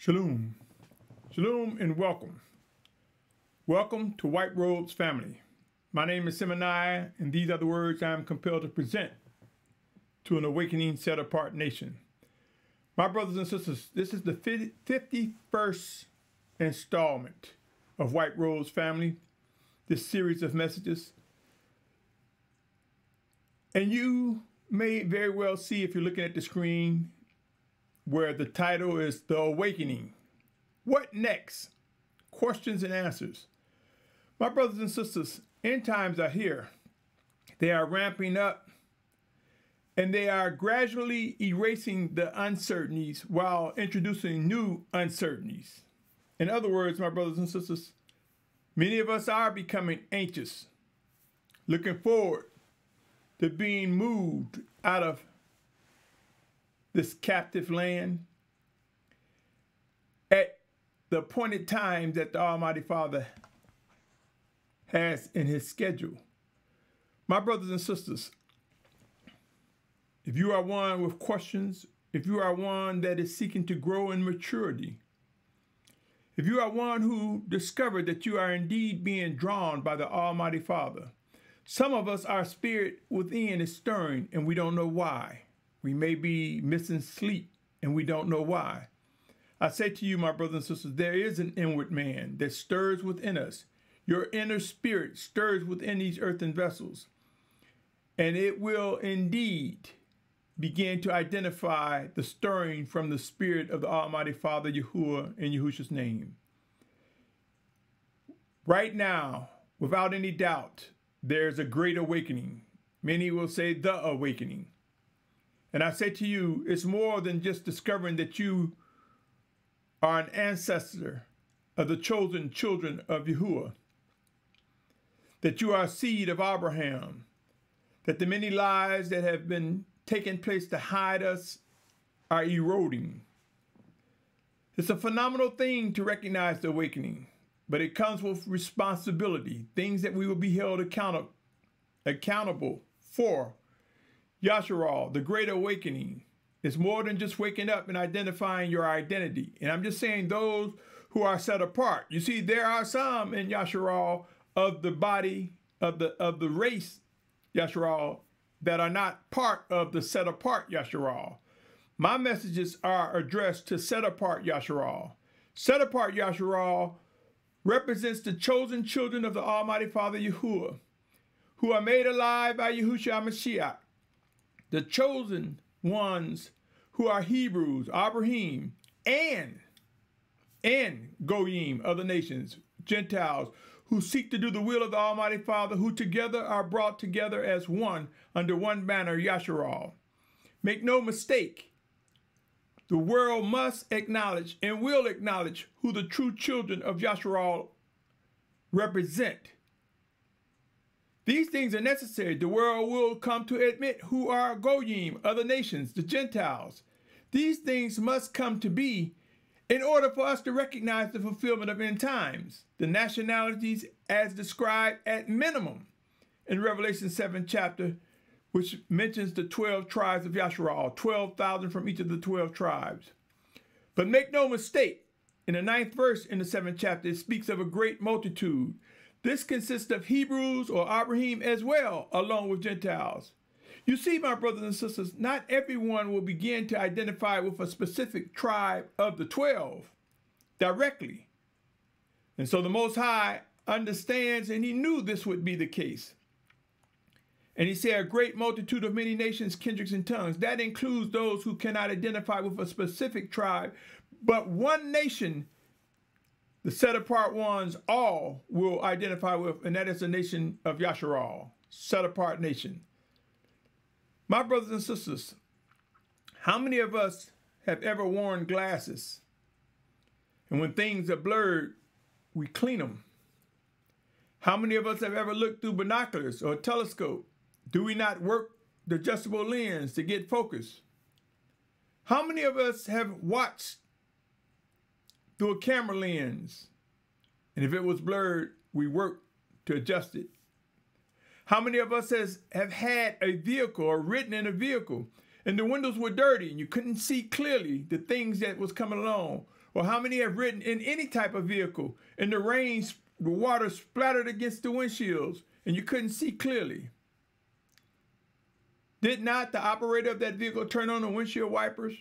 Shalom. Shalom and welcome. Welcome to White Robes Family. My name is Symmanayah, and these are the words I am compelled to present to an awakening set apart nation. My brothers and sisters, this is the 51st installment of White Robes Family, this series of messages. And you may very well see, if you're looking at the screen, where the title is The Awakening. What next? Questions and answers. My brothers and sisters, end times are here. They are ramping up and they are gradually erasing the uncertainties while introducing new uncertainties. In other words, my brothers and sisters, many of us are becoming anxious, looking forward to being moved out of this captive land at the appointed time that the Almighty Father has in his schedule. My brothers and sisters, if you are one with questions, if you are one that is seeking to grow in maturity, if you are one who discovered that you are indeed being drawn by the Almighty Father, some of us, our spirit within is stirring and we don't know why. We may be missing sleep and we don't know why. I say to you, my brothers and sisters, there is an inward man that stirs within us. Your inner spirit stirs within these earthen vessels, and it will indeed begin to identify the stirring from the spirit of the Almighty Father Yahuah in Yahushua's name. Right now, without any doubt, there's a great awakening. Many will say the awakening. And I say to you, it's more than just discovering that you are an ancestor of the chosen children of Yahuah, that you are a seed of Abraham, that the many lies that have been taking place to hide us are eroding. It's a phenomenal thing to recognize the awakening, but it comes with responsibility, things that we will be held account- accountable for Yasharal, the Great Awakening, is more than just waking up and identifying your identity. And I'm just saying those who are set apart. You see, there are some in Yasharal of the body of the of the race Yasharal that are not part of the set apart Yasharal. My messages are addressed to set apart Yasharal. Set apart Yasharal represents the chosen children of the Almighty Father Yahuah, who are made alive by Yahushua Mashiach the chosen ones who are Hebrews, Abrahym, and and Goyim, other nations, Gentiles, who seek to do the will of the Almighty Father, who together are brought together as one under one banner, Yasharal. Make no mistake, the world must acknowledge and will acknowledge who the true children of Yasharal represent. These things are necessary. The world will come to admit who are Goyim, other nations, the Gentiles. These things must come to be in order for us to recognize the fulfillment of end times, the nationalities as described at minimum in Revelation 7 chapter, which mentions the 12 tribes of Yasharal, 12,000 from each of the 12 tribes. But make no mistake, in the ninth verse in the seventh chapter, it speaks of a great multitude this consists of Hebrews or Abrahym as well, along with Gentiles. You see, my brothers and sisters, not everyone will begin to identify with a specific tribe of the 12 directly. And so the Most High understands, and he knew this would be the case. And he said, a great multitude of many nations, kindreds, and tongues. That includes those who cannot identify with a specific tribe, but one nation the set apart ones all will identify with, and that is the nation of Yasharal, set apart nation. My brothers and sisters, how many of us have ever worn glasses? And when things are blurred, we clean them. How many of us have ever looked through binoculars or a telescope? Do we not work the adjustable lens to get focus? How many of us have watched through a camera lens. And if it was blurred, we worked to adjust it. How many of us has, have had a vehicle or ridden in a vehicle and the windows were dirty and you couldn't see clearly the things that was coming along? Or how many have ridden in any type of vehicle and the rain, the water splattered against the windshields and you couldn't see clearly? Did not the operator of that vehicle turn on the windshield wipers?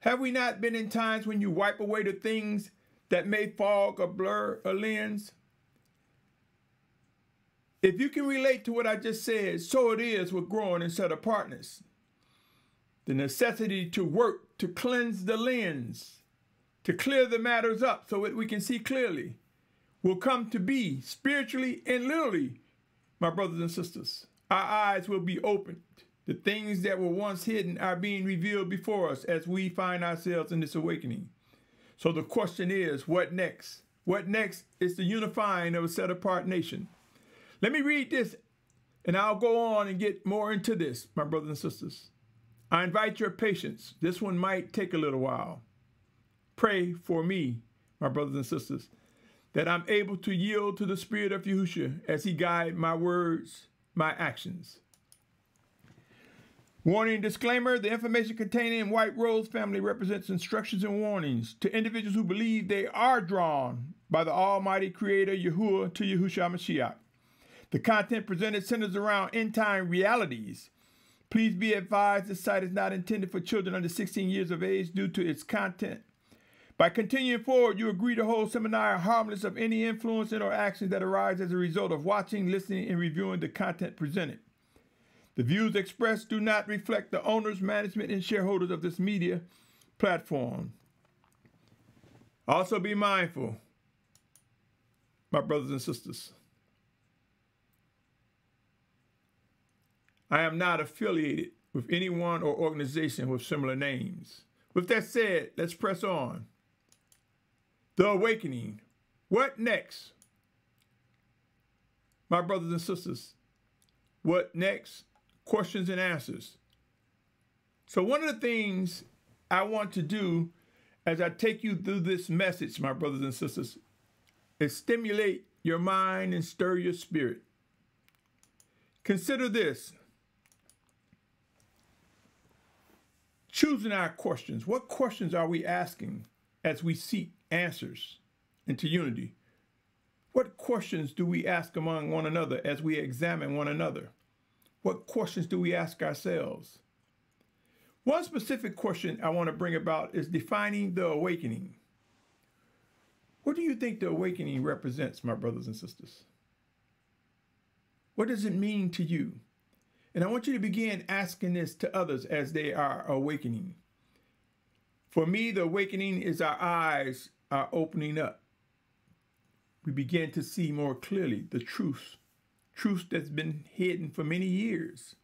Have we not been in times when you wipe away the things that may fog or blur a lens? If you can relate to what I just said, so it is with growing in set apartness. The necessity to work to cleanse the lens, to clear the matters up so that we can see clearly, will come to be spiritually and literally, my brothers and sisters. Our eyes will be opened. The things that were once hidden are being revealed before us as we find ourselves in this awakening. So the question is, what next? What next is the unifying of a set apart nation. Let me read this and I'll go on and get more into this, my brothers and sisters. I invite your patience. This one might take a little while. Pray for me, my brothers and sisters, that I'm able to yield to the Spirit of Yahushua as He guide my words, my actions. Warning disclaimer the information contained in White Robes family represents instructions and warnings to individuals who believe they are drawn by the Almighty Creator Yahuah to Yahushua Mashiach. The content presented centers around end time realities. Please be advised this site is not intended for children under 16 years of age due to its content. By continuing forward, you agree to hold Symmanayah harmless of any influence and or actions that arise as a result of watching, listening, and reviewing the content presented. The views expressed do not reflect the owners, management, and shareholders of this media platform. Also, be mindful, my brothers and sisters. I am not affiliated with anyone or organization with similar names. With that said, let's press on. The awakening. What next? My brothers and sisters, what next? Questions and answers. So, one of the things I want to do as I take you through this message, my brothers and sisters, is stimulate your mind and stir your spirit. Consider this choosing our questions. What questions are we asking as we seek answers into unity? What questions do we ask among one another as we examine one another? What questions do we ask ourselves? One specific question I want to bring about is defining the awakening. What do you think the awakening represents, my brothers and sisters? What does it mean to you? And I want you to begin asking this to others as they are awakening. For me, the awakening is our eyes are opening up. We begin to see more clearly the truth, truth that's been hidden for many years,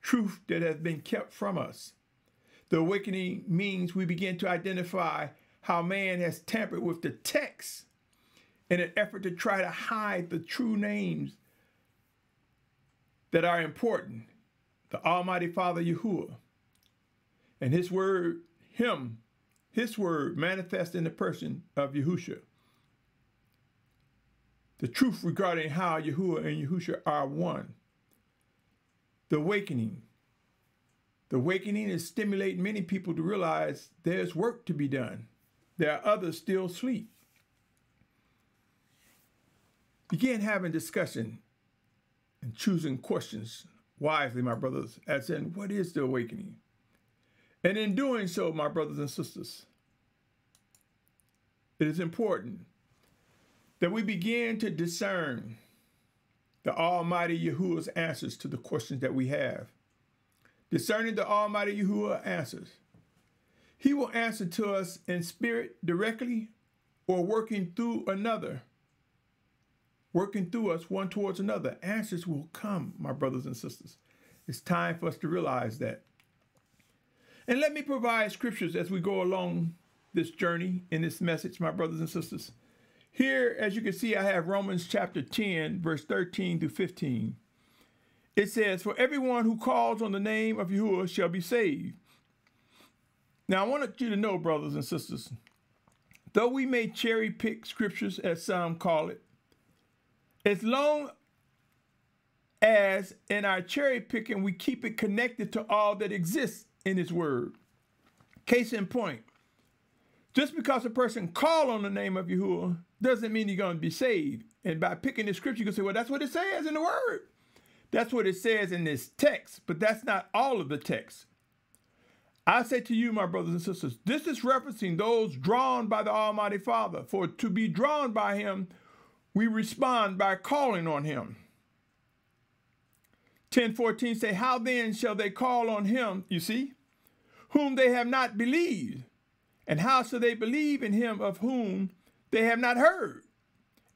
truth that has been kept from us. The awakening means we begin to identify how man has tampered with the text in an effort to try to hide the true names that are important the Almighty Father Yahuah and His Word, Him, His Word manifest in the person of Yahushua. The truth regarding how Yahuah and Yahushua are one. The awakening. The awakening is stimulating many people to realize there's work to be done. There are others still asleep. Begin having discussion and choosing questions wisely, my brothers, as in what is the awakening? And in doing so, my brothers and sisters, it is important that we begin to discern the Almighty Yahuah's answers to the questions that we have. Discerning the Almighty Yahuah answers. He will answer to us in spirit directly or working through another working through us one towards another. Answers will come, my brothers and sisters. It's time for us to realize that. And let me provide scriptures as we go along this journey in this message, my brothers and sisters. Here, as you can see, I have Romans chapter 10, verse 13 to 15. It says, For everyone who calls on the name of Yahuah shall be saved. Now, I want you to know, brothers and sisters, though we may cherry pick scriptures, as some call it, as long as in our cherry picking we keep it connected to all that exists in his word. Case in point, Just because a person call on the name of Yahuah doesn't mean you're going to be saved. And by picking the scripture, you can say, well, that's what it says in the word. That's what it says in this text, but that's not all of the text. I say to you, my brothers and sisters, this is referencing those drawn by the Almighty Father. For to be drawn by him, we respond by calling on him. 1014 say, How then shall they call on him, you see, whom they have not believed? And how shall they believe in him of whom they have not heard?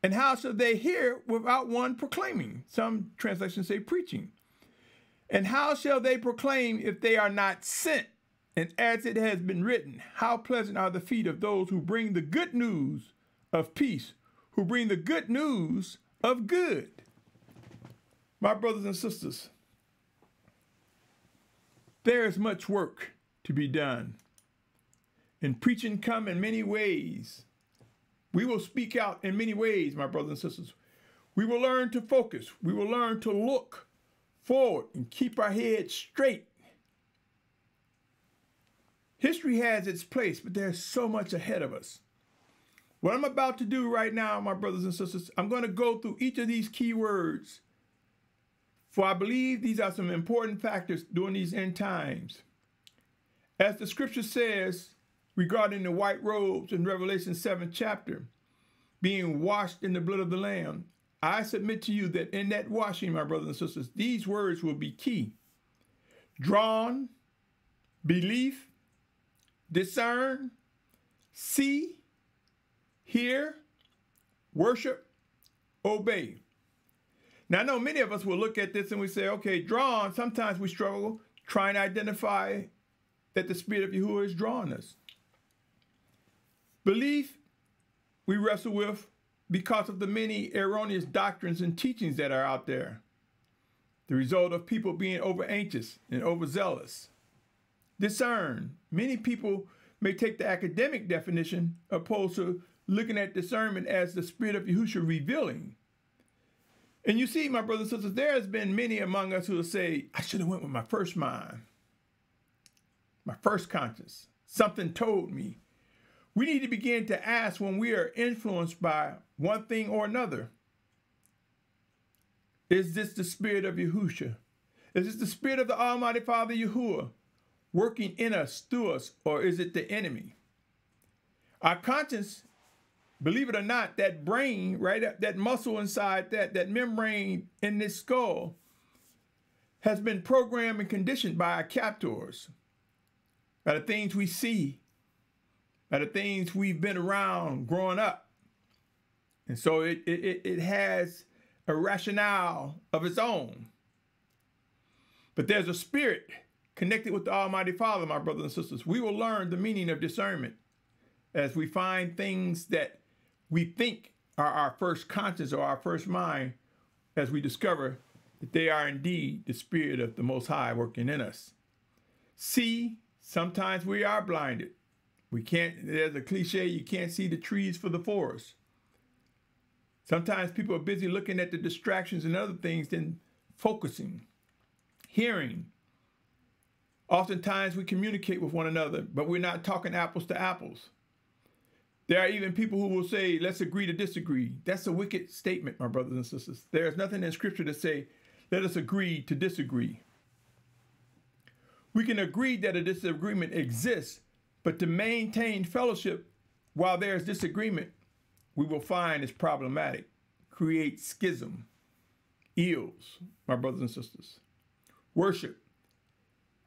And how shall they hear without one proclaiming? Some translations say preaching. And how shall they proclaim if they are not sent? And as it has been written, how pleasant are the feet of those who bring the good news of peace, who bring the good news of good. My brothers and sisters, there is much work to be done. And preaching come in many ways. We will speak out in many ways, my brothers and sisters. We will learn to focus. We will learn to look forward and keep our heads straight. History has its place, but there's so much ahead of us. What I'm about to do right now, my brothers and sisters, I'm going to go through each of these key words, for I believe these are some important factors during these end times. As the scripture says, regarding the white robes in Revelation 7 chapter, being washed in the blood of the Lamb, I submit to you that in that washing, my brothers and sisters, these words will be key. Drawn, belief, discern, see, hear, worship, obey. Now, I know many of us will look at this and we say, okay, drawn, sometimes we struggle trying to identify that the Spirit of Yahuah is drawing us. Belief we wrestle with because of the many erroneous doctrines and teachings that are out there. The result of people being over anxious and overzealous. Discern. Many people may take the academic definition opposed to looking at discernment as the spirit of Yahushua revealing. And you see, my brothers and sisters, there has been many among us who will say, I should have went with my first mind, my first conscience. Something told me. We need to begin to ask when we are influenced by one thing or another. Is this the spirit of Yahushua? Is this the spirit of the Almighty Father Yahuah working in us, through us, or is it the enemy? Our conscience, believe it or not, that brain, right, that muscle inside that, that membrane in this skull, has been programmed and conditioned by our captors, by the things we see, by the things we've been around growing up. And so it, it, it has a rationale of its own. But there's a spirit connected with the Almighty Father, my brothers and sisters. We will learn the meaning of discernment as we find things that we think are our first conscience or our first mind as we discover that they are indeed the Spirit of the Most High working in us. See, sometimes we are blinded. We can't, there's a cliche, you can't see the trees for the forest. Sometimes people are busy looking at the distractions and other things than focusing, hearing. Oftentimes we communicate with one another, but we're not talking apples to apples. There are even people who will say, let's agree to disagree. That's a wicked statement, my brothers and sisters. There is nothing in scripture to say, let us agree to disagree. We can agree that a disagreement exists, but to maintain fellowship while there is disagreement, we will find is problematic, create schism, ills, my brothers and sisters. Worship.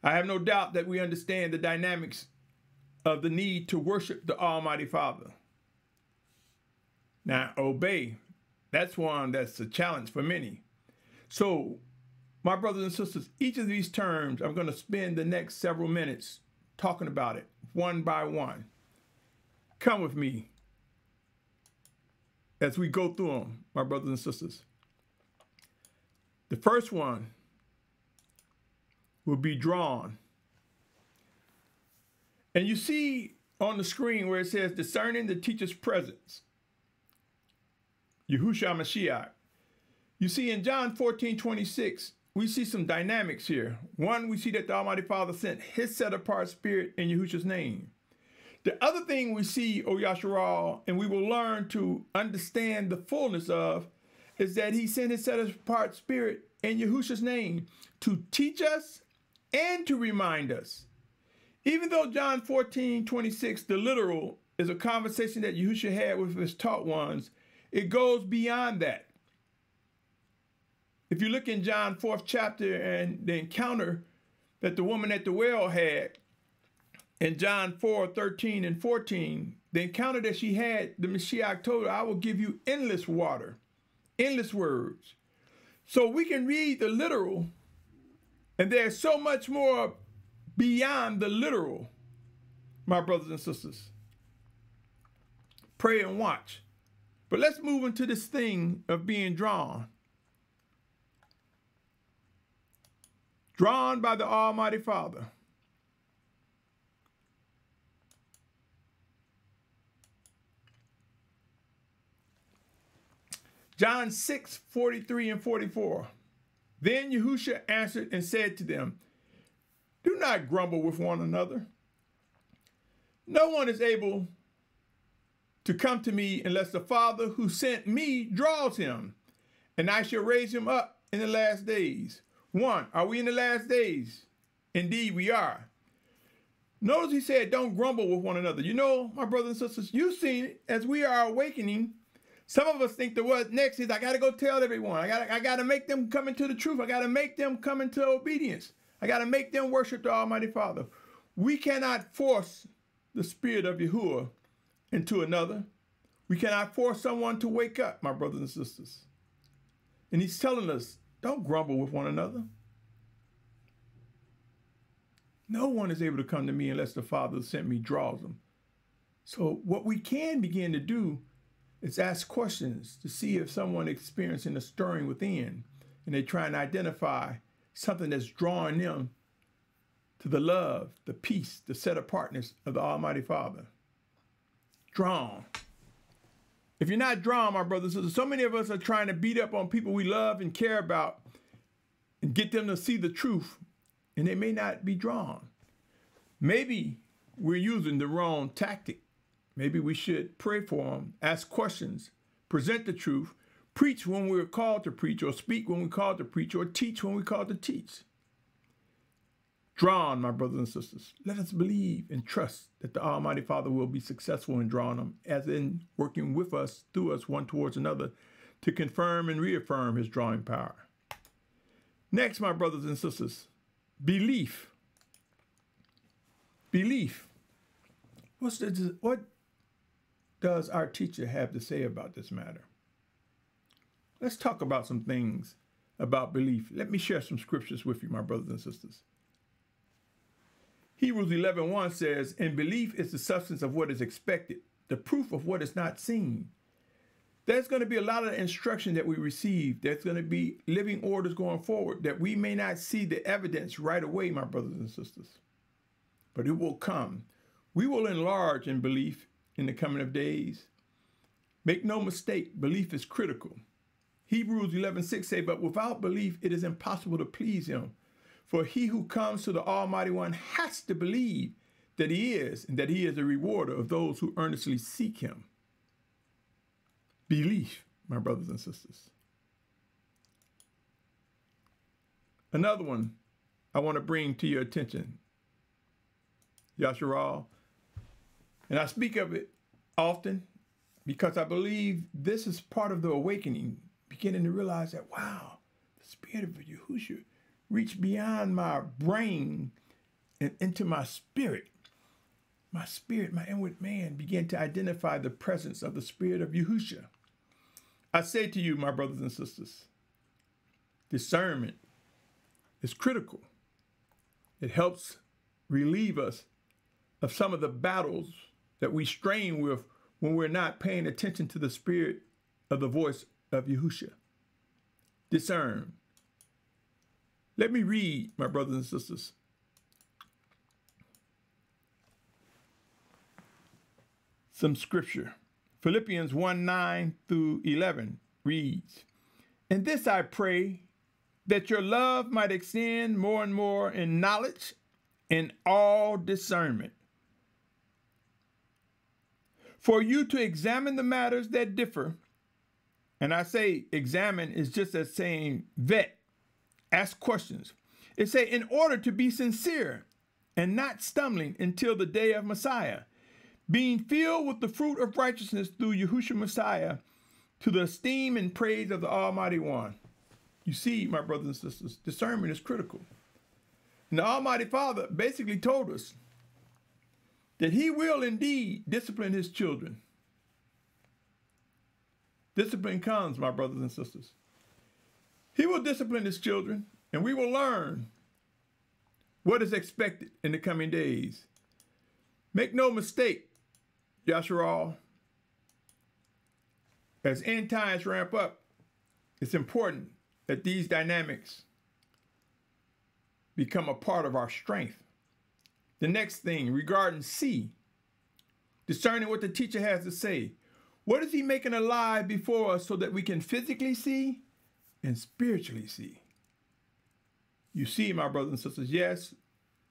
I have no doubt that we understand the dynamics of the need to worship the Almighty Father. Now, obey. That's one that's a challenge for many. So, my brothers and sisters, each of these terms, I'm going to spend the next several minutes talking about it one by one. Come with me as we go through them, my brothers and sisters. The first one will be drawn. And you see on the screen where it says discerning the teacher's presence. Yahushua Mashiach. You see in John 14, 26, we see some dynamics here. One, we see that the Almighty Father sent his set apart spirit in Yahushua's name. The other thing we see, O Yasharal, and we will learn to understand the fullness of, is that he sent his set apart spirit in Yahushua's name to teach us and to remind us. Even though John 14, 26, the literal, is a conversation that Yahushua had with his taught ones, it goes beyond that. If you look in John 4th chapter and the encounter that the woman at the well had in John 4, 13 and 14, the encounter that she had, the Messiah told her, I will give you endless water, endless words. So we can read the literal, and there's so much more beyond the literal, my brothers and sisters. Pray and watch. But let's move into this thing of being drawn. Drawn by the Almighty Father. John 6, 43 and 44. Then Yahushua answered and said to them, Do not grumble with one another. No one is able to come to me unless the Father who sent me draws him, and I shall raise him up in the last days. One, are we in the last days? Indeed, we are. Notice he said, Don't grumble with one another. You know, my brothers and sisters, you've seen as we are awakening some of us think the what next is I got to go tell everyone. I got I got to make them come into the truth. I got to make them come into obedience. I got to make them worship the Almighty Father. We cannot force the spirit of Yahuah into another. We cannot force someone to wake up, my brothers and sisters. And he's telling us, don't grumble with one another. No one is able to come to me unless the Father sent me draws them. So what we can begin to do is ask questions to see if someone experiencing a stirring within and they try and identify something that's drawing them to the love, the peace, the set apartness of the Almighty Father. Drawn. If you're not drawn, my brothers and sisters, so many of us are trying to beat up on people we love and care about and get them to see the truth, and they may not be drawn. Maybe we're using the wrong tactic Maybe we should pray for them, ask questions, present the truth, preach when we're called to preach, or speak when we're called to preach, or teach when we're called to teach. Drawn, my brothers and sisters, let us believe and trust that the Almighty Father will be successful in drawing them, as in working with us, through us, one towards another, to confirm and reaffirm his drawing power. Next, my brothers and sisters, belief. Belief. What's the, what does our teacher have to say about this matter? Let's talk about some things about belief. Let me share some scriptures with you, my brothers and sisters. Hebrews 11.1 1 says, And belief is the substance of what is expected, the proof of what is not seen. There's going to be a lot of instruction that we receive. There's going to be living orders going forward that we may not see the evidence right away, my brothers and sisters. But it will come. We will enlarge in belief in the coming of days. Make no mistake, belief is critical. Hebrews 11:6 say, But without belief it is impossible to please him. For he who comes to the Almighty One has to believe that he is, and that he is a rewarder of those who earnestly seek him. Belief, my brothers and sisters. Another one I want to bring to your attention. Yasharal, and I speak of it often because I believe this is part of the awakening, beginning to realize that, wow, the spirit of Yahushua reached beyond my brain and into my spirit. My spirit, my inward man, began to identify the presence of the spirit of Yahushua. I say to you, my brothers and sisters, discernment is critical. It helps relieve us of some of the battles that we strain with when we're not paying attention to the spirit of the voice of Yahushua. Discern. Let me read, my brothers and sisters. Some scripture. Philippians 1 9 through 11 reads, And this I pray that your love might extend more and more in knowledge and all discernment for you to examine the matters that differ. And I say examine is just as saying vet, ask questions. It say in order to be sincere and not stumbling until the day of Messiah, being filled with the fruit of righteousness through Yahushua Messiah, to the esteem and praise of the Almighty One. You see, my brothers and sisters, discernment is critical. And the Almighty Father basically told us that He will indeed discipline His children. Discipline comes, my brothers and sisters. He will discipline His children, and we will learn what is expected in the coming days. Make no mistake, Yasharal, as end times ramp up, it's important that these dynamics become a part of our strength. The next thing regarding C, discerning what the teacher has to say. What is he making alive before us so that we can physically see and spiritually see? You see, my brothers and sisters, yes,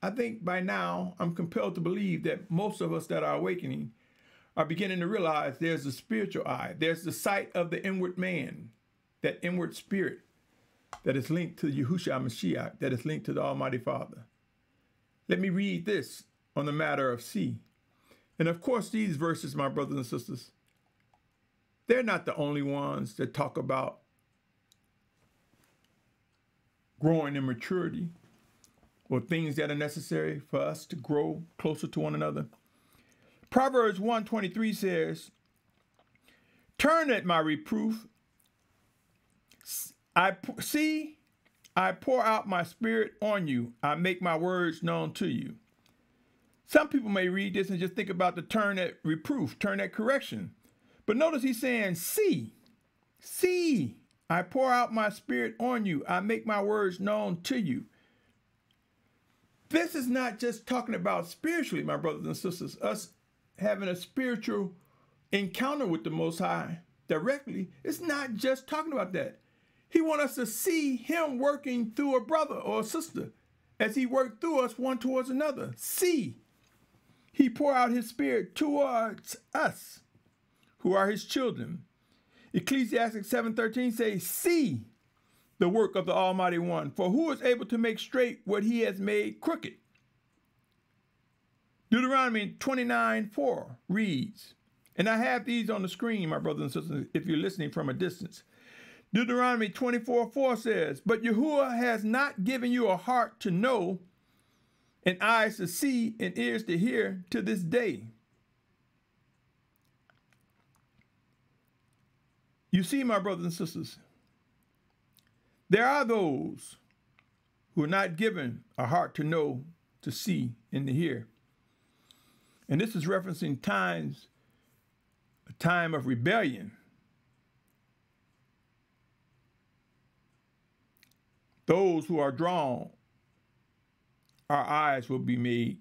I think by now I'm compelled to believe that most of us that are awakening are beginning to realize there's a spiritual eye. There's the sight of the inward man, that inward spirit that is linked to Yahushua Mashiach, that is linked to the Almighty Father. Let me read this on the matter of C. And of course, these verses, my brothers and sisters, they're not the only ones that talk about growing in maturity or things that are necessary for us to grow closer to one another. Proverbs 123 says, Turn at my reproof. I see, I pour out my spirit on you. I make my words known to you. Some people may read this and just think about the turn at reproof, turn at correction. But notice he's saying, See, see, I pour out my spirit on you. I make my words known to you. This is not just talking about spiritually, my brothers and sisters, us having a spiritual encounter with the Most High directly, it's not just talking about that. He wants us to see him working through a brother or a sister as he worked through us one towards another. See, he pour out his spirit towards us who are his children. Ecclesiastes 7.13 says, See the work of the Almighty One, for who is able to make straight what he has made crooked? Deuteronomy 29 4 reads, and I have these on the screen, my brothers and sisters, if you're listening from a distance. Deuteronomy 24 4 says, But Yahuah has not given you a heart to know, and eyes to see, and ears to hear to this day. You see, my brothers and sisters, there are those who are not given a heart to know, to see, and to hear. And this is referencing times, a time of rebellion. Those who are drawn, our eyes will be made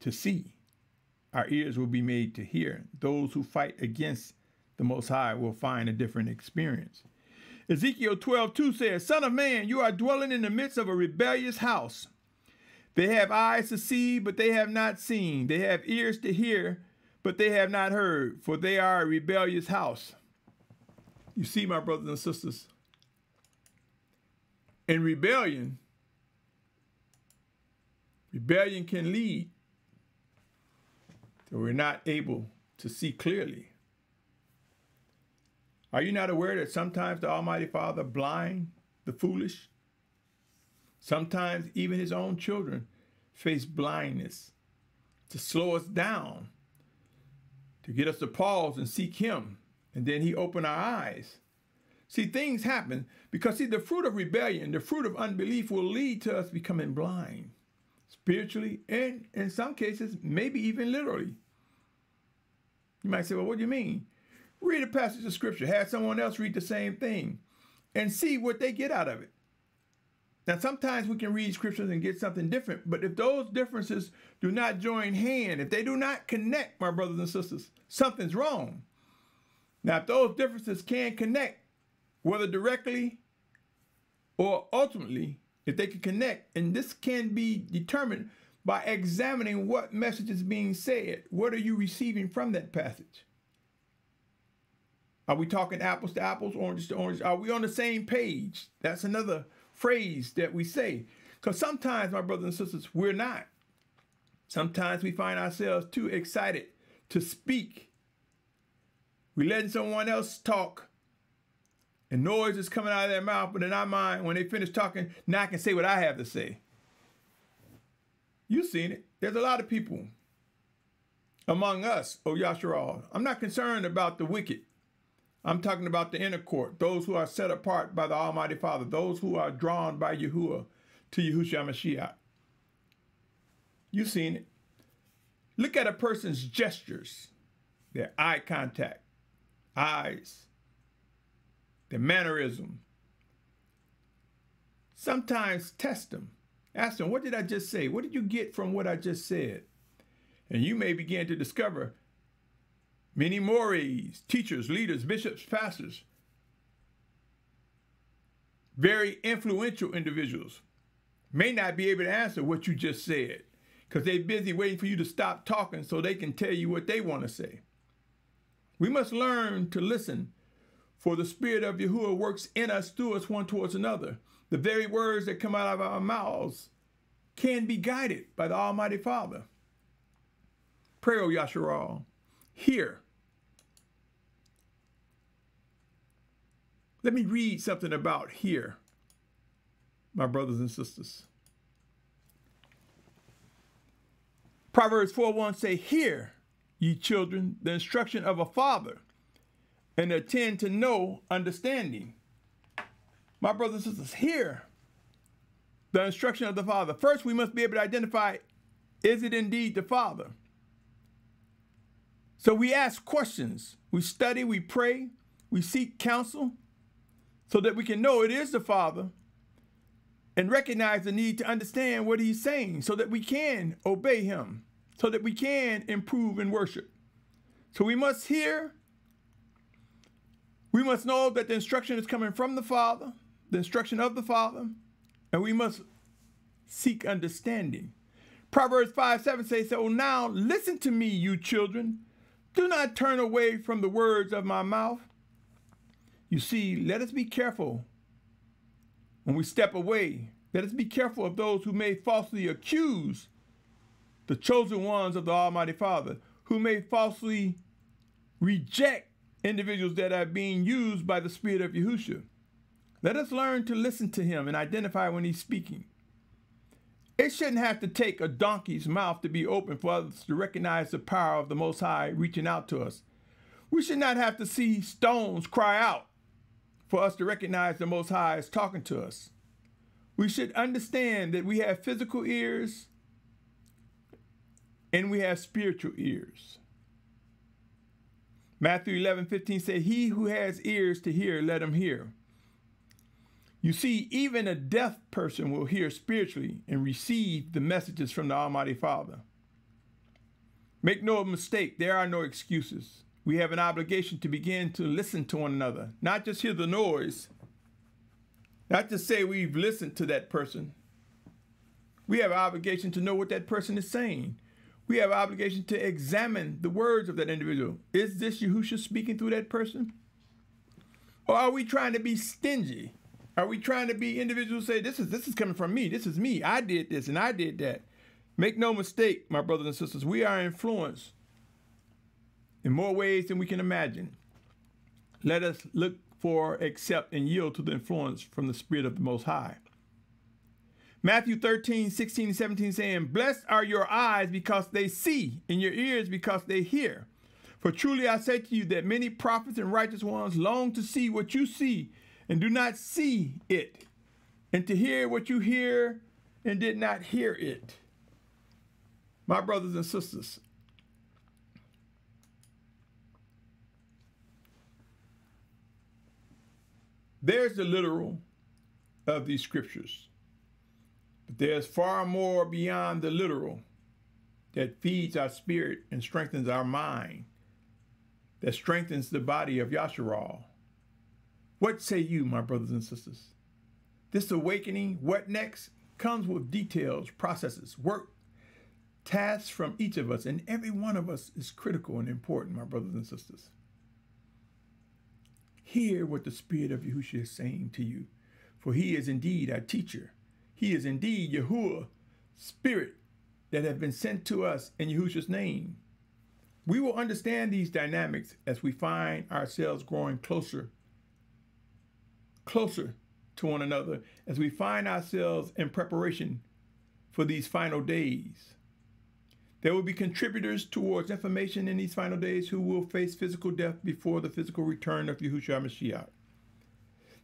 to see, our ears will be made to hear. Those who fight against the Most High will find a different experience. Ezekiel 12, 2 says, Son of man, you are dwelling in the midst of a rebellious house. They have eyes to see, but they have not seen. They have ears to hear, but they have not heard, for they are a rebellious house. You see, my brothers and sisters, in rebellion, rebellion can lead to we're not able to see clearly. Are you not aware that sometimes the Almighty Father blind the foolish? Sometimes even his own children face blindness to slow us down, to get us to pause and seek him. And then he opened our eyes. See, things happen because, see, the fruit of rebellion, the fruit of unbelief will lead to us becoming blind spiritually and in some cases, maybe even literally. You might say, well, what do you mean? Read a passage of scripture, have someone else read the same thing, and see what they get out of it. Now, sometimes we can read scriptures and get something different, but if those differences do not join hand, if they do not connect, my brothers and sisters, something's wrong. Now, if those differences can connect, whether directly or ultimately, if they can connect, and this can be determined by examining what message is being said. What are you receiving from that passage? Are we talking apples to apples, oranges to oranges? Are we on the same page? That's another phrase that we say. Because sometimes, my brothers and sisters, we're not. Sometimes we find ourselves too excited to speak. We're letting someone else talk, and noise is coming out of their mouth, but in our mind, when they finish talking, now I can say what I have to say. You've seen it. There's a lot of people among us, oh, O Yasharal. I'm not concerned about the wicked. I'm talking about the inner court, those who are set apart by the Almighty Father, those who are drawn by Yahuah to Yahushua Mashiach. You've seen it. Look at a person's gestures, their eye contact, eyes, their mannerism. Sometimes test them. Ask them, what did I just say? What did you get from what I just said? And you may begin to discover many mores, teachers, leaders, bishops, pastors, very influential individuals may not be able to answer what you just said because they're busy waiting for you to stop talking so they can tell you what they want to say. We must learn to listen, for the Spirit of Yahuah works in us, through us, one towards another. The very words that come out of our mouths can be guided by the Almighty Father. Pray, O Yasharal, hear. Let me read something about here, my brothers and sisters. Proverbs 4:1 say, Hear, ye children, the instruction of a father, and attend to know understanding. My brothers and sisters, hear the instruction of the father. First, we must be able to identify is it indeed the father? So we ask questions, we study, we pray, we seek counsel so that we can know it is the Father and recognize the need to understand what he's saying so that we can obey him, so that we can improve in worship. So we must hear, we must know that the instruction is coming from the Father, the instruction of the Father, and we must seek understanding. Proverbs 5 7 says, So now listen to me, you children. Do not turn away from the words of my mouth. You see, let us be careful when we step away. Let us be careful of those who may falsely accuse the chosen ones of the Almighty Father, who may falsely reject individuals that are being used by the Spirit of Yahushua. Let us learn to listen to him and identify when he's speaking. It shouldn't have to take a donkey's mouth to be open for others to recognize the power of the Most High reaching out to us. We should not have to see stones cry out for us to recognize the Most High is talking to us. We should understand that we have physical ears and we have spiritual ears. Matthew 11, 15 says, He who has ears to hear, let him hear. You see, even a deaf person will hear spiritually and receive the messages from the Almighty Father. Make no mistake, there are no excuses. We have an obligation to begin to listen to one another, not just hear the noise, not just say we've listened to that person. We have an obligation to know what that person is saying. We have an obligation to examine the words of that individual. Is this Yahushua speaking through that person? Or are we trying to be stingy? Are we trying to be individuals say this is this is coming from me? This is me. I did this and I did that. Make no mistake, my brothers and sisters, we are influenced in more ways than we can imagine. Let us look for, accept, and yield to the influence from the Spirit of the Most High. Matthew 13, 16, 17 saying, Blessed are your eyes because they see, and your ears because they hear. For truly I say to you that many prophets and righteous ones long to see what you see and do not see it, and to hear what you hear and did not hear it. My brothers and sisters, there's the literal of these scriptures, but there's far more beyond the literal that feeds our spirit and strengthens our mind, that strengthens the body of Yasharal what say you, my brothers and sisters? This awakening, what next, comes with details, processes, work, tasks from each of us, and every one of us is critical and important, my brothers and sisters. Hear what the Spirit of Yahushua is saying to you, for he is indeed our teacher. He is indeed Yahuah, Spirit that have been sent to us in Yahushua's name. We will understand these dynamics as we find ourselves growing closer, closer to one another, as we find ourselves in preparation for these final days. There will be contributors towards information in these final days who will face physical death before the physical return of Yahushua Mashyach.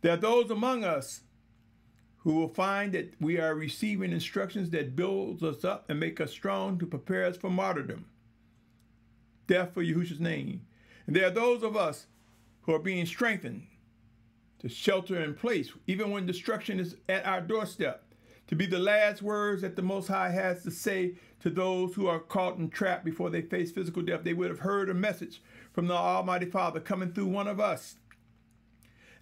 There are those among us who will find that we are receiving instructions that builds us up and make us strong to prepare us for martyrdom, death for Yahushua's name. And there are those of us who are being strengthened to shelter in place, even when destruction is at our doorstep, to be the last words that the Most High has to say to those who are caught and trapped before they face physical death. They would have heard a message from the Almighty Father coming through one of us.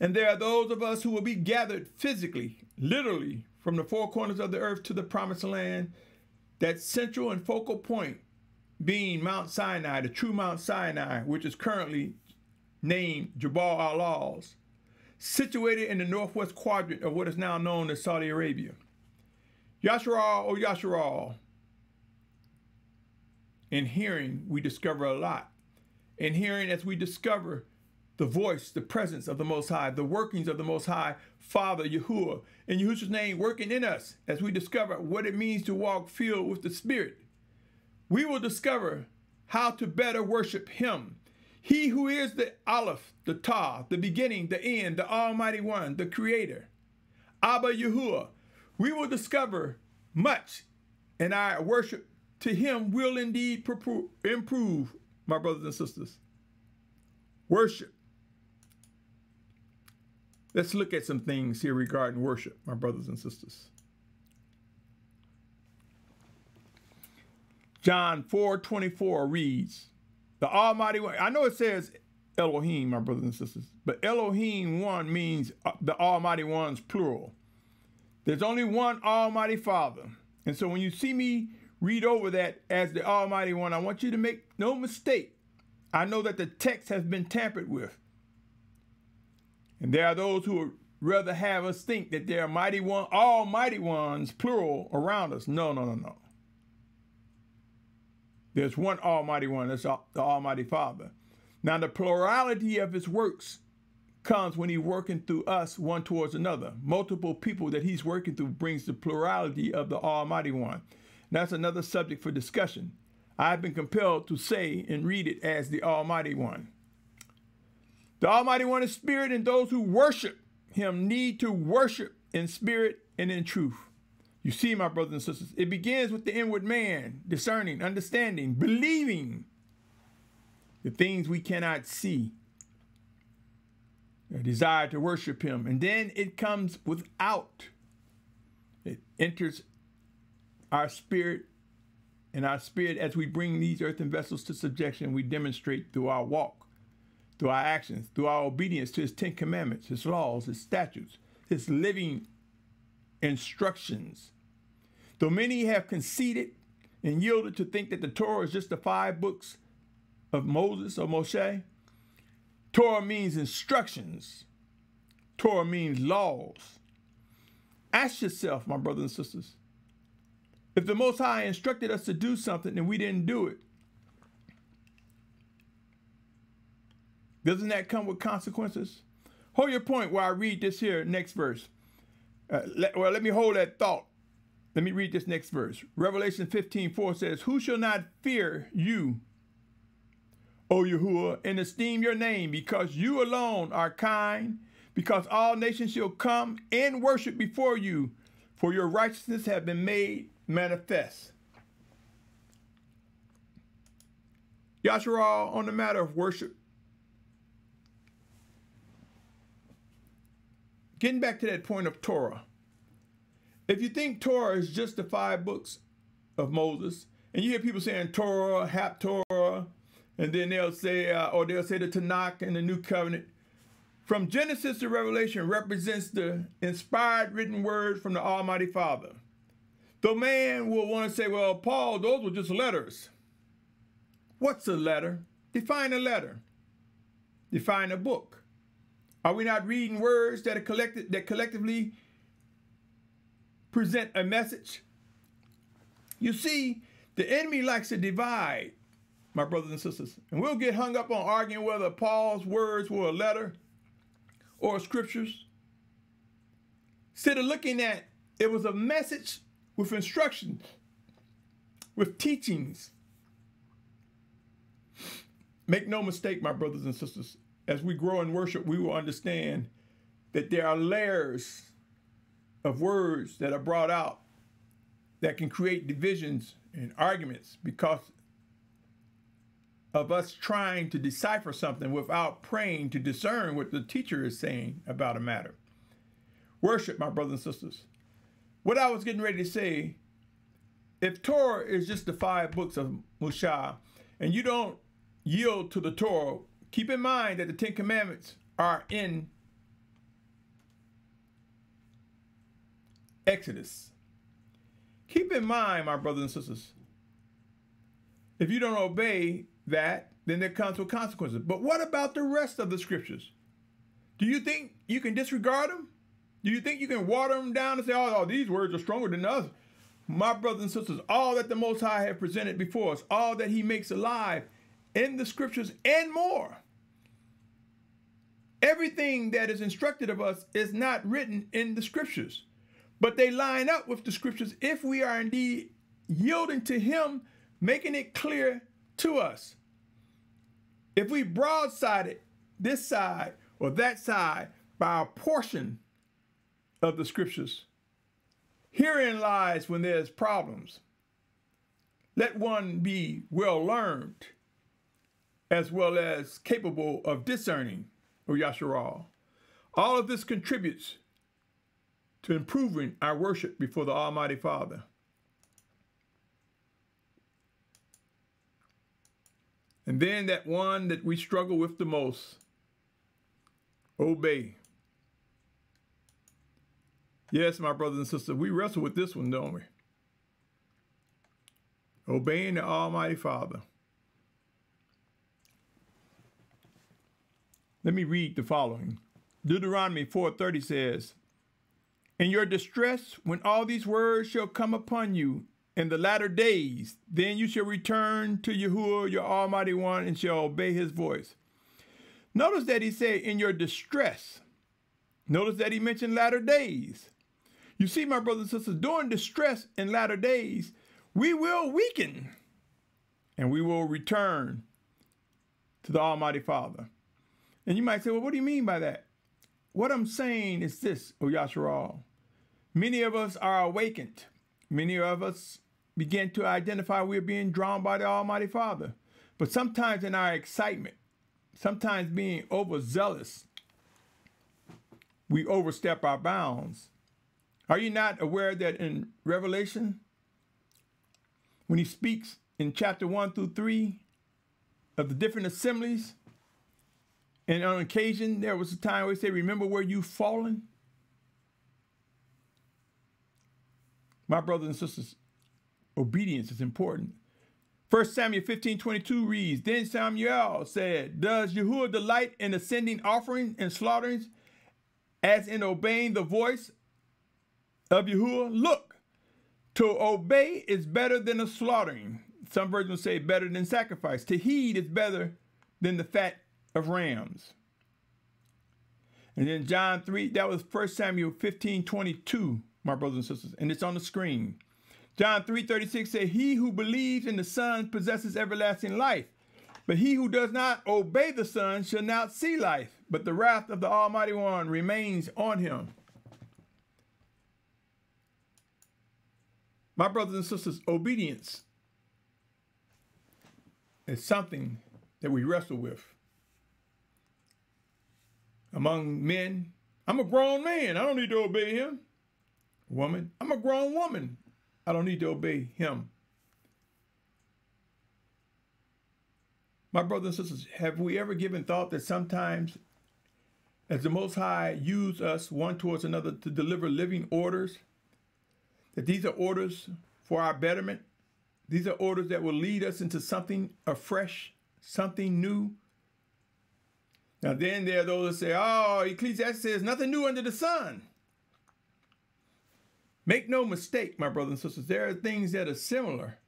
And there are those of us who will be gathered physically, literally, from the four corners of the earth to the promised land, that central and focal point being Mount Sinai, the true Mount Sinai, which is currently named Jabal al-Lawz, situated in the northwest quadrant of what is now known as Saudi Arabia. Yasharal, oh Yasharal. In hearing, we discover a lot. In hearing, as we discover the voice, the presence of the Most High, the workings of the Most High, Father Yahuah, in Yahushua's name, working in us as we discover what it means to walk filled with the Spirit. We will discover how to better worship Him. He who is the Aleph, the Ta, the beginning, the end, the Almighty One, the Creator. Abba Yahuah, we will discover much, and our worship to him will indeed improve, my brothers and sisters. Worship. Let's look at some things here regarding worship, my brothers and sisters. John 4 24 reads, The Almighty One. I know it says Elohim, my brothers and sisters, but Elohim one means uh, the Almighty One's plural. There's only one Almighty Father. And so when you see me read over that as the Almighty One, I want you to make no mistake. I know that the text has been tampered with. And there are those who would rather have us think that there are mighty one, almighty ones, plural, around us. No, no, no, no. There's one almighty one, that's the Almighty Father. Now, the plurality of his works comes when he's working through us one towards another. Multiple people that he's working through brings the plurality of the Almighty One. That's another subject for discussion. I've been compelled to say and read it as the Almighty One. The Almighty One is spirit, and those who worship him need to worship in spirit and in truth. You see, my brothers and sisters, it begins with the inward man, discerning, understanding, believing the things we cannot see desire to worship him. And then it comes without. It enters our spirit, and our spirit, as we bring these earthen vessels to subjection, we demonstrate through our walk, through our actions, through our obedience to his Ten Commandments, his laws, his statutes, his living instructions. Though many have conceded and yielded to think that the Torah is just the five books of Moses or Moshe, Torah means instructions. Torah means laws. Ask yourself, my brothers and sisters, if the Most High instructed us to do something and we didn't do it, doesn't that come with consequences? Hold your point while I read this here next verse. Uh, let, well, let me hold that thought. Let me read this next verse. Revelation 15 4 says, Who shall not fear you, O Yahuah, and esteem your name, because you alone are kind, because all nations shall come and worship before you, for your righteousness have been made manifest. Yasharal, on the matter of worship, getting back to that point of Torah, if you think Torah is just the five books of Moses, and you hear people saying Torah, Haftorah, and then they'll say, uh, or they'll say the Tanakh and the New Covenant. From Genesis to Revelation represents the inspired written word from the Almighty Father. The man will want to say, well, Paul, those were just letters. What's a letter? Define a letter. Define a book. Are we not reading words that are collected that collectively present a message? You see, the enemy likes to divide, my brothers and sisters. And we'll get hung up on arguing whether Paul's words were a letter or scriptures. Instead of looking at it was a message with instructions, with teachings. Make no mistake, my brothers and sisters, as we grow in worship, we will understand that there are layers of words that are brought out that can create divisions and arguments because of us trying to decipher something without praying to discern what the teacher is saying about a matter. Worship, my brothers and sisters. What I was getting ready to say, if Torah is just the five books of Musa, and you don't yield to the Torah, keep in mind that the Ten Commandments are in Exodus. Keep in mind, my brothers and sisters, if you don't obey that, then there comes with consequences. But what about the rest of the scriptures? Do you think you can disregard them? Do you think you can water them down and say, oh, oh these words are stronger than us? My brothers and sisters, all that the Most High have presented before us, all that He makes alive in the scriptures and more. Everything that is instructed of us is not written in the scriptures, but they line up with the scriptures if we are indeed yielding to Him, making it clear to us. If we broadside it this side or that side by a portion of the scriptures, herein lies when there's problems. Let one be well learned as well as capable of discerning, O Yasharal. All of this contributes to improving our worship before the Almighty Father. And then that one that we struggle with the most, obey. Yes, my brothers and sisters, we wrestle with this one, don't we? Obeying the Almighty Father. Let me read the following. Deuteronomy 4:30 says, In your distress, when all these words shall come upon you in the latter days, then you shall return to Yahuah, your Almighty One, and shall obey his voice. Notice that he said, in your distress. Notice that he mentioned latter days. You see, my brothers and sisters, during distress in latter days, we will weaken and we will return to the Almighty Father. And you might say, well, what do you mean by that? What I'm saying is this, O Yasharal. Many of us are awakened. Many of us begin to identify we're being drawn by the Almighty Father. But sometimes in our excitement, sometimes being overzealous, we overstep our bounds. Are you not aware that in Revelation, when he speaks in chapter 1 through 3 of the different assemblies, and on occasion there was a time where he said, Remember where you've fallen? My brothers and sisters, obedience is important. 1 Samuel 15 22 reads, Then Samuel said, Does Yahuah delight in ascending offerings and slaughterings as in obeying the voice of Yahuah? Look, to obey is better than a slaughtering. Some versions say better than sacrifice. To heed is better than the fat of rams. And then John 3, that was 1 Samuel 15 22, my brothers and sisters, and it's on the screen. John 3:36 says, He who believes in the Son possesses everlasting life. But he who does not obey the Son shall not see life, but the wrath of the Almighty One remains on him. My brothers and sisters, obedience is something that we wrestle with. Among men, I'm a grown man. I don't need to obey him. Woman, I'm a grown woman. I don't need to obey him. My brothers and sisters, have we ever given thought that sometimes as the Most High use us one towards another to deliver living orders, that these are orders for our betterment, these are orders that will lead us into something afresh, something new, Now then there are those that say, oh, Ecclesiastes says nothing new under the sun. Make no mistake, my brothers and sisters, there are things that are similar,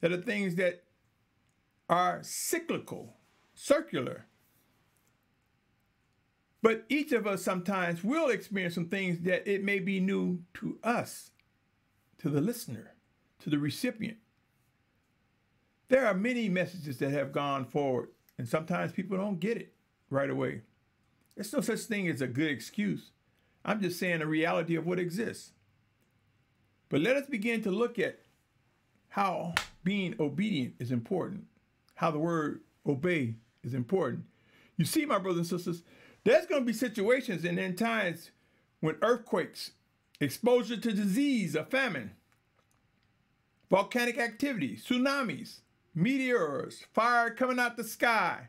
that are things that are cyclical, circular. But each of us sometimes will experience some things that it may be new to us, to the listener, to the recipient. There are many messages that have gone forward, and sometimes people don't get it right away. There's no such thing as a good excuse. I'm just saying the reality of what exists. But let us begin to look at how being obedient is important, how the word obey is important. You see, my brothers and sisters, there's going to be situations and in times when earthquakes, exposure to disease or famine, volcanic activity, tsunamis, meteors, fire coming out the sky,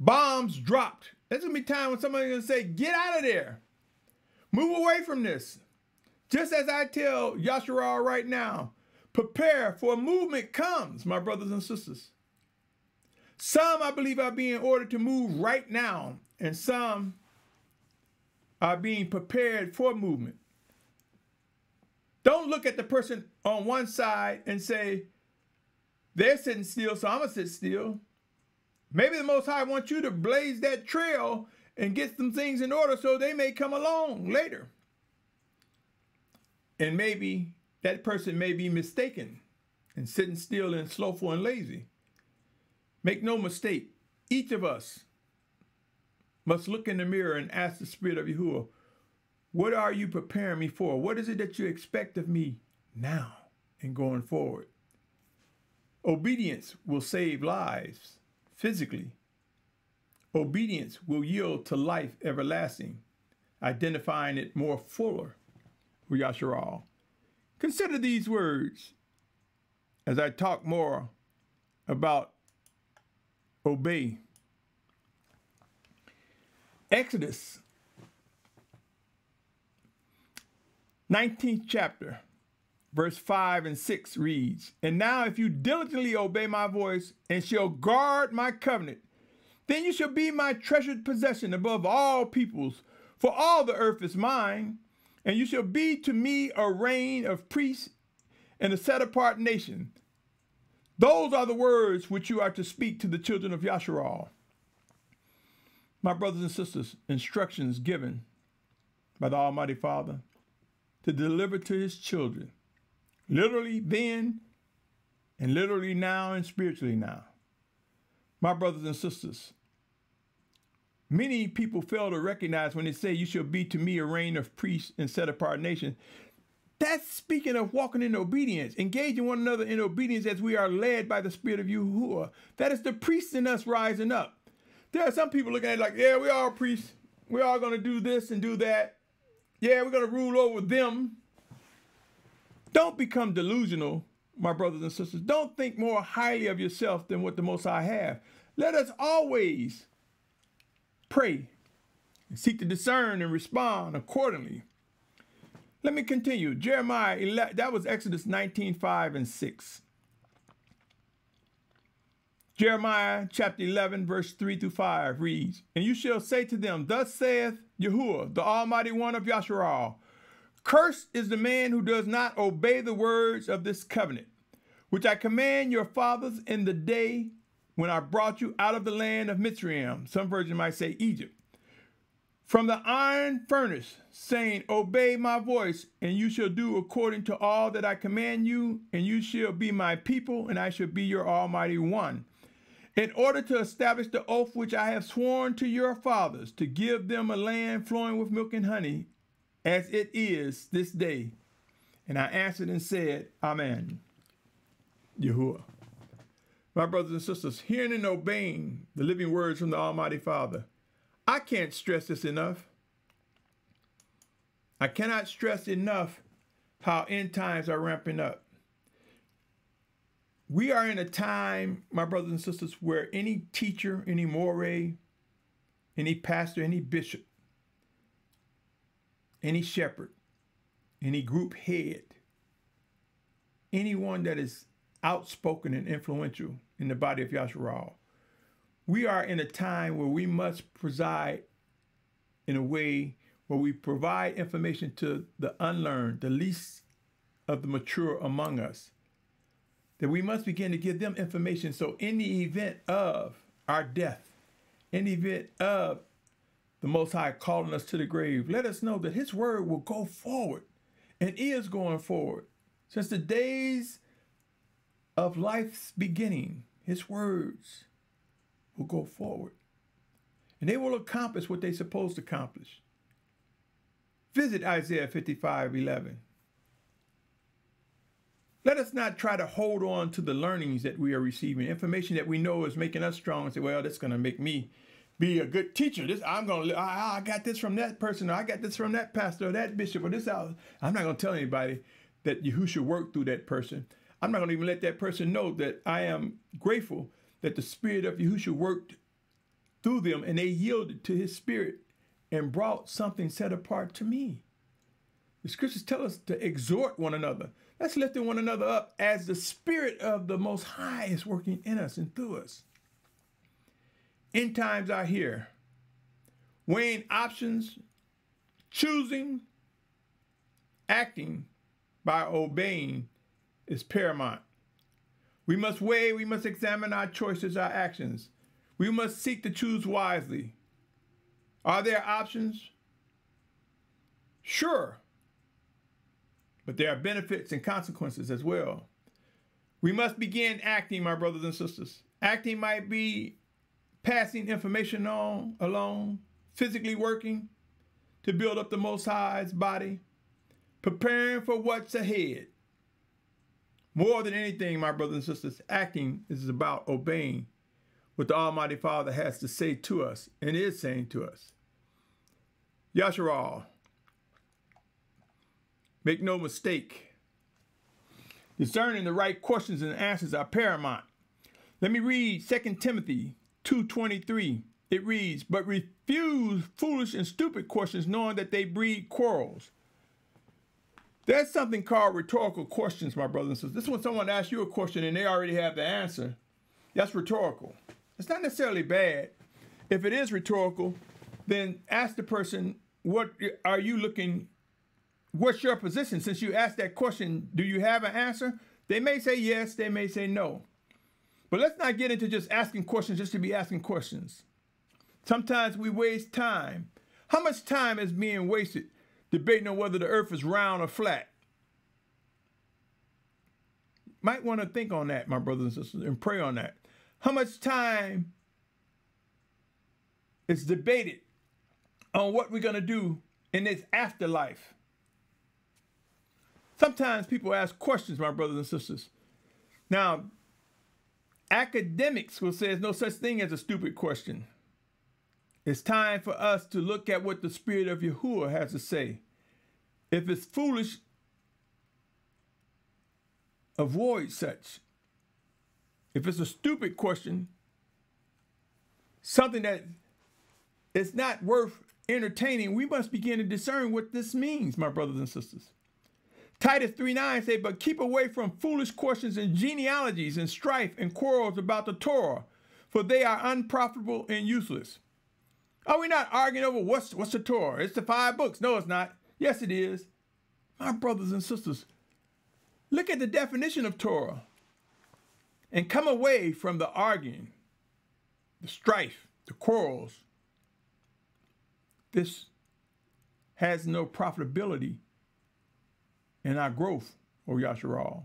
bombs dropped. There's going to be time when somebody's going to say, get out of there. Move away from this. Just as I tell Yasharal right now, prepare for a movement comes, my brothers and sisters. Some, I believe, are being ordered to move right now, and some are being prepared for movement. Don't look at the person on one side and say, they're sitting still, so I'm going to sit still. Maybe the Most High wants you to blaze that trail and get some things in order so they may come along later. And maybe that person may be mistaken and sitting still and slowful and lazy. Make no mistake, each of us must look in the mirror and ask the Spirit of Yahuah, what are you preparing me for? What is it that you expect of me now and going forward? Obedience will save lives physically. Obedience will yield to life everlasting, identifying it more fuller Yasharal. Consider these words as I talk more about obey. Exodus 19th chapter, verse 5 and 6 reads, And now if you diligently obey my voice and shall guard my covenant, then you shall be my treasured possession above all peoples, for all the earth is mine and you shall be to me a reign of priests and a set apart nation. Those are the words which you are to speak to the children of Yasharal. My brothers and sisters, instructions given by the Almighty Father to deliver to his children, literally then and literally now and spiritually now. My brothers and sisters, Many people fail to recognize when they say, You shall be to me a reign of priests and set apart nation. That's speaking of walking in obedience, engaging one another in obedience as we are led by the Spirit of Yahuah. That is the priest in us rising up. There are some people looking at it like, yeah, we are priests. We're all going to do this and do that. Yeah, we're going to rule over them. Don't become delusional, my brothers and sisters. Don't think more highly of yourself than what the Most High have. Let us always pray, and seek to discern and respond accordingly. Let me continue. Jeremiah, 11, that was Exodus 19, 5 and 6. Jeremiah chapter 11, verse 3 through 5 reads, And you shall say to them, Thus saith Yahuah, the Almighty One of Yasharal, Cursed is the man who does not obey the words of this covenant, which I command your fathers in the day when I brought you out of the land of Mitzrayim, some version might say Egypt, from the iron furnace, saying, Obey my voice, and you shall do according to all that I command you, and you shall be my people, and I shall be your almighty one. In order to establish the oath which I have sworn to your fathers, to give them a land flowing with milk and honey, as it is this day. And I answered and said, Amen. Yahuah. My brothers and sisters, hearing and obeying the living words from the Almighty Father. I can't stress this enough. I cannot stress enough how end times are ramping up. We are in a time, my brothers and sisters, where any teacher, any moray, any pastor, any bishop, any shepherd, any group head, anyone that is outspoken and influential in the body of Yasharal we are in a time where we must preside in a way where we provide information to the unlearned, the least of the mature among us. That we must begin to give them information so in the event of our death, in the event of the Most High calling us to the grave, let us know that His word will go forward and is going forward. Since the days of life's beginning, His words will go forward. And they will accomplish what they're supposed to accomplish. Visit Isaiah 55 11. Let us not try to hold on to the learnings that we are receiving, information that we know is making us strong, and say, well, that's going to make me be a good teacher. This I'm going to, I, I got this from that person, or I got this from that pastor, or that bishop, or this. I'm not going to tell anybody that Yahushua worked through that person. I'm not going to even let that person know that I am grateful that the spirit of Yahushua worked through them and they yielded to his spirit and brought something set apart to me. The scriptures tell us to exhort one another. That's lifting one another up as the spirit of the Most High is working in us and through us. End times are here. Weighing options, choosing, acting by obeying is paramount. We must weigh, we must examine our choices, our actions. We must seek to choose wisely. Are there options? Sure. But there are benefits and consequences as well. We must begin acting, my brothers and sisters. Acting might be passing information on along, physically working to build up the Most High's body, preparing for what's ahead. More than anything, my brothers and sisters, acting is about obeying what the Almighty Father has to say to us and is saying to us. Yasharal, make no mistake, discerning the right questions and answers are paramount. Let me read 2 Timothy 2.23. It reads, But refuse foolish and stupid questions, knowing that they breed quarrels there's something called rhetorical questions, my brothers and sisters. This is when someone asks you a question and they already have the answer. That's rhetorical. It's not necessarily bad. If it is rhetorical, then ask the person, what are you looking, what's your position? Since you asked that question, do you have an answer? They may say yes, they may say no. But let's not get into just asking questions just to be asking questions. Sometimes we waste time. How much time is being wasted debating on whether the earth is round or flat. Might want to think on that, my brothers and sisters, and pray on that. How much time is debated on what we're going to do in this afterlife? Sometimes people ask questions, my brothers and sisters. Now, academics will say there's no such thing as a stupid question. It's time for us to look at what the Spirit of Yahuah has to say. If it's foolish, avoid such. If it's a stupid question, something that is not worth entertaining, we must begin to discern what this means, my brothers and sisters. Titus 3 9 say, But keep away from foolish questions and genealogies and strife and quarrels about the Torah, for they are unprofitable and useless. Are we not arguing over what's what's the Torah? It's the five books. No, it's not. Yes, it is. My brothers and sisters, look at the definition of Torah and come away from the arguing, the strife, the quarrels. This has no profitability in our growth, O Yasharal.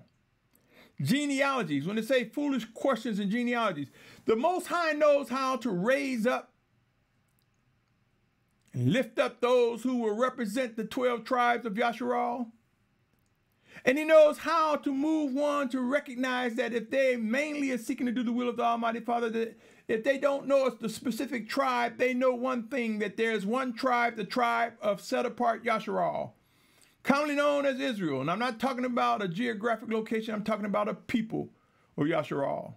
Genealogies, when they say foolish questions and genealogies, the Most High knows how to raise up lift up those who will represent the 12 tribes of Yasharal. And he knows how to move one to recognize that if they mainly are seeking to do the will of the Almighty Father, that if they don't know it's the specific tribe, they know one thing, that there's one tribe, the tribe of set apart Yasharal, commonly known as Israel. And I'm not talking about a geographic location, I'm talking about a people or Yasharal.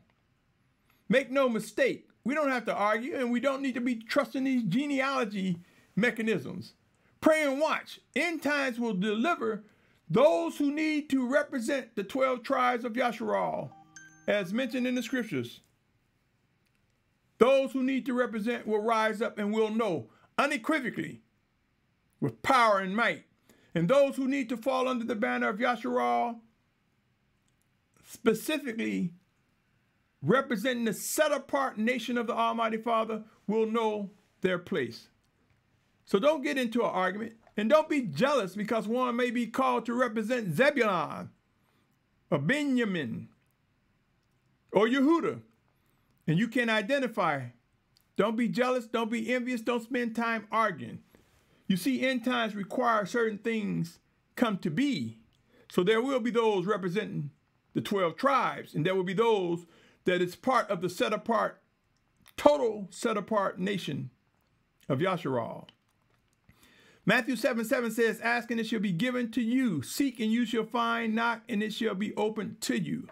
Make no mistake, we don't have to argue and we don't need to be trusting these genealogy mechanisms. Pray and watch. End times will deliver those who need to represent the 12 tribes of Yasharal, as mentioned in the scriptures. Those who need to represent will rise up and will know unequivocally with power and might. And those who need to fall under the banner of Yasharal, specifically representing the set apart nation of the Almighty Father, will know their place. So don't get into an argument and don't be jealous because one may be called to represent Zebulon or Benjamin or Yehuda and you can identify. Don't be jealous, don't be envious, don't spend time arguing. You see, end times require certain things come to be. So there will be those representing the 12 tribes, and there will be those that is part of the set apart, total set apart nation of Yasharal. Matthew 7 7 says, Ask and it shall be given to you, seek and you shall find, knock and it shall be opened to you.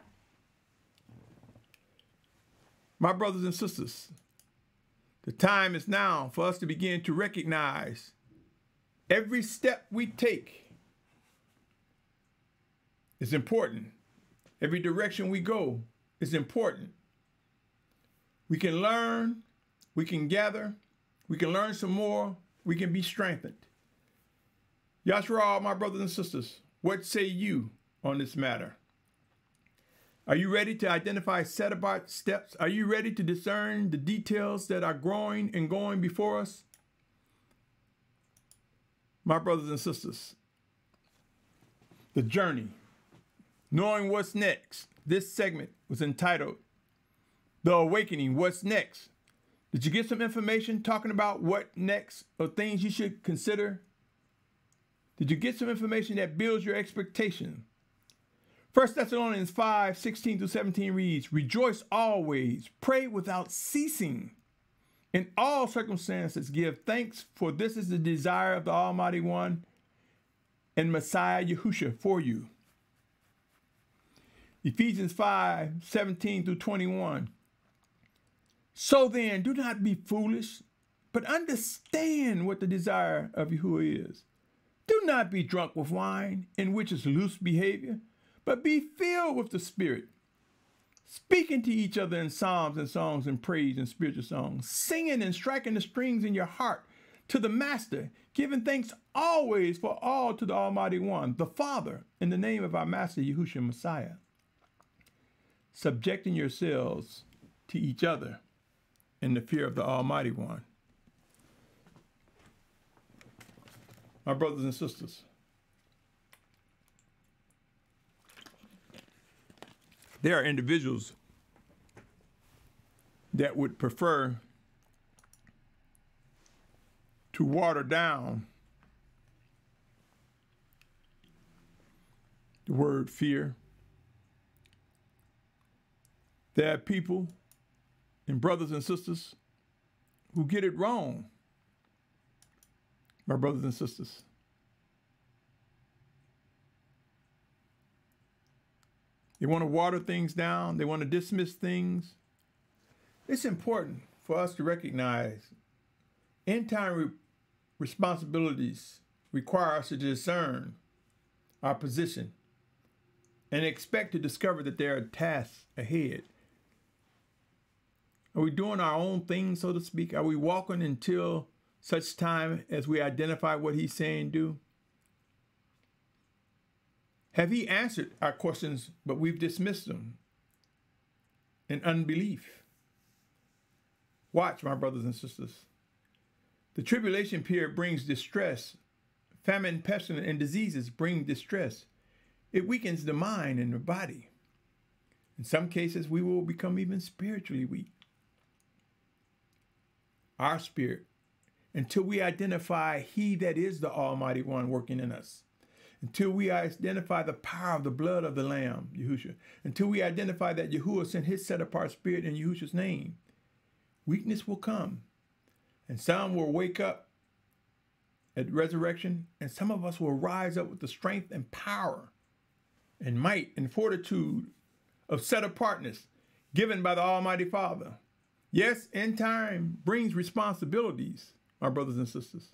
My brothers and sisters, the time is now for us to begin to recognize every step we take is important. Every direction we go is important. We can learn, we can gather, we can learn some more, we can be strengthened. Yasharal, my brothers and sisters, what say you on this matter? Are you ready to identify set apart steps? Are you ready to discern the details that are growing and going before us? My brothers and sisters, the journey, knowing what's next. This segment was entitled The Awakening What's Next? Did you get some information talking about what next or things you should consider? Did you get some information that builds your expectation 1 Thessalonians 5 16 to 17 reads, Rejoice always, pray without ceasing. In all circumstances, give thanks, for this is the desire of the Almighty One and Messiah Yahusha for you. Ephesians 5 17 through 21. So then, do not be foolish, but understand what the desire of Yahuah is. Do not be drunk with wine, in which is loose behavior but be filled with the Spirit, speaking to each other in psalms and songs and praise and spiritual songs, singing and striking the strings in your heart to the Master, giving thanks always for all to the Almighty One, the Father, in the name of our Master Yahushua Messiah, subjecting yourselves to each other in the fear of the Almighty One. My brothers and sisters, there are individuals that would prefer to water down the word fear. There are people and brothers and sisters who get it wrong, my brothers and sisters. They want to water things down. They want to dismiss things. It's important for us to recognize end time re- responsibilities require us to discern our position and expect to discover that there are tasks ahead. Are we doing our own thing, so to speak? Are we walking until such time as we identify what he's saying do? Have he answered our questions, but we've dismissed them in unbelief? Watch, my brothers and sisters. The tribulation period brings distress. Famine, pestilence, and diseases bring distress. It weakens the mind and the body. In some cases, we will become even spiritually weak. Our spirit, until we identify He that is the Almighty One working in us until we identify the power of the blood of the Lamb, Yahushua, until we identify that Yahuah sent his set apart spirit in Yahushua's name, weakness will come. And some will wake up at resurrection, and some of us will rise up with the strength and power and might and fortitude of set apartness given by the Almighty Father. Yes, end time brings responsibilities, my brothers and sisters.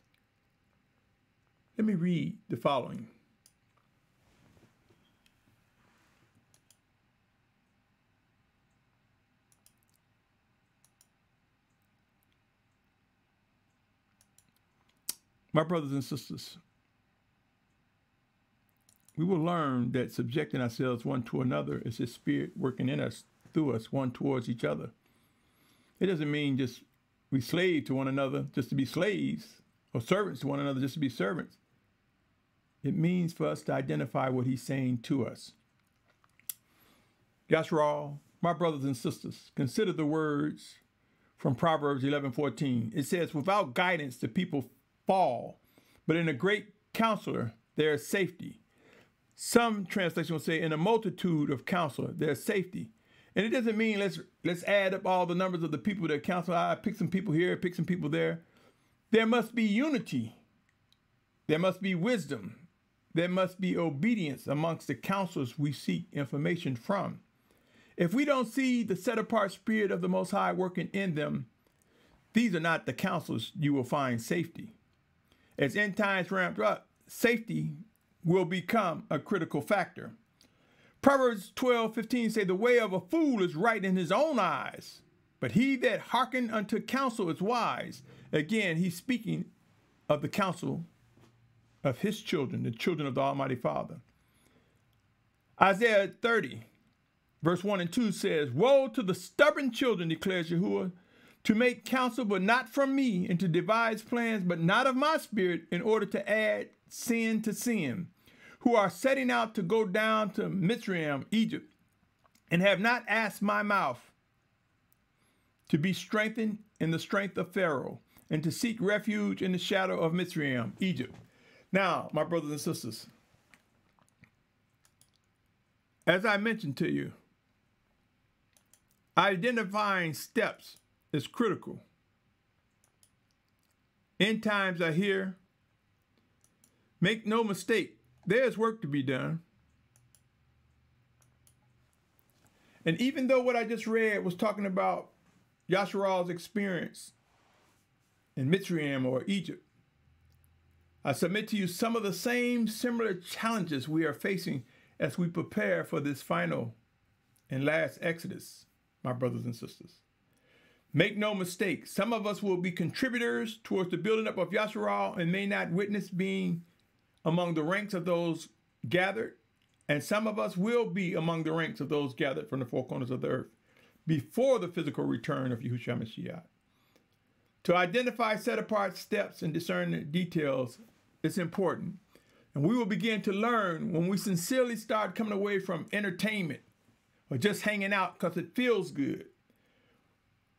Let me read the following. My brothers and sisters, we will learn that subjecting ourselves one to another is His Spirit working in us, through us, one towards each other. It doesn't mean just we slave to one another just to be slaves or servants to one another just to be servants. It means for us to identify what He's saying to us. Yasharal, my brothers and sisters, consider the words from Proverbs 11:14. It says, "Without guidance the people fall, but in a great counselor there is safety." Some translation will say, "In a multitude of counselor there is safety." And it doesn't mean let's let's add up all the numbers of the people that counsel. I pick some people here, pick some people there. There must be unity. There must be wisdom. There must be obedience amongst the counselors we seek information from. If we don't see the set apart spirit of the Most High working in them, these are not the counselors you will find safety. As end times ramp up, safety will become a critical factor. Proverbs 12, 15 say, The way of a fool is right in his own eyes, but he that hearken unto counsel is wise. Again, he's speaking of the counsel of his children, the children of the Almighty Father. Isaiah 30, Verse 1 and 2 says, Woe to the stubborn children, declares Yahuah, to make counsel but not from me, and to devise plans but not of my spirit, in order to add sin to sin, who are setting out to go down to Mitzrayim, Egypt, and have not asked my mouth to be strengthened in the strength of Pharaoh, and to seek refuge in the shadow of Mitzrayim, Egypt. Now, my brothers and sisters, as I mentioned to you, Identifying steps is critical. End times are here. Make no mistake, there's work to be done. And even though what I just read was talking about Yasharal's experience in Mitzrayim or Egypt, I submit to you some of the same similar challenges we are facing as we prepare for this final and last Exodus my brothers and sisters. Make no mistake, some of us will be contributors towards the building up of Yasharal and may not witness being among the ranks of those gathered, and some of us will be among the ranks of those gathered from the four corners of the earth before the physical return of Yahushua Mashyach. To identify set apart steps and discern the details is important. And we will begin to learn when we sincerely start coming away from entertainment or just hanging out because it feels good.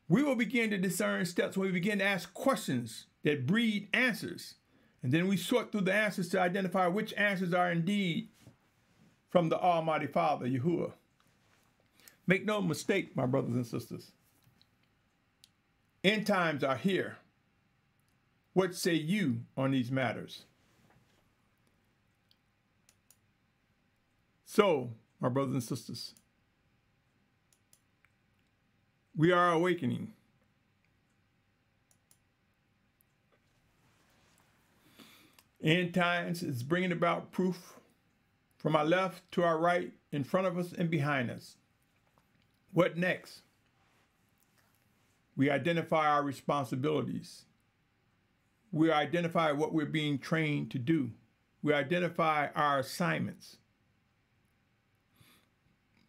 We will begin to discern steps when we begin to ask questions that breed answers. And then we sort through the answers to identify which answers are indeed from the Almighty Father, Yahuah. Make no mistake, my brothers and sisters. End times are here. What say you on these matters? So, my brothers and sisters, we are awakening. End times is bringing about proof from our left to our right, in front of us and behind us. What next? We identify our responsibilities. We identify what we're being trained to do. We identify our assignments.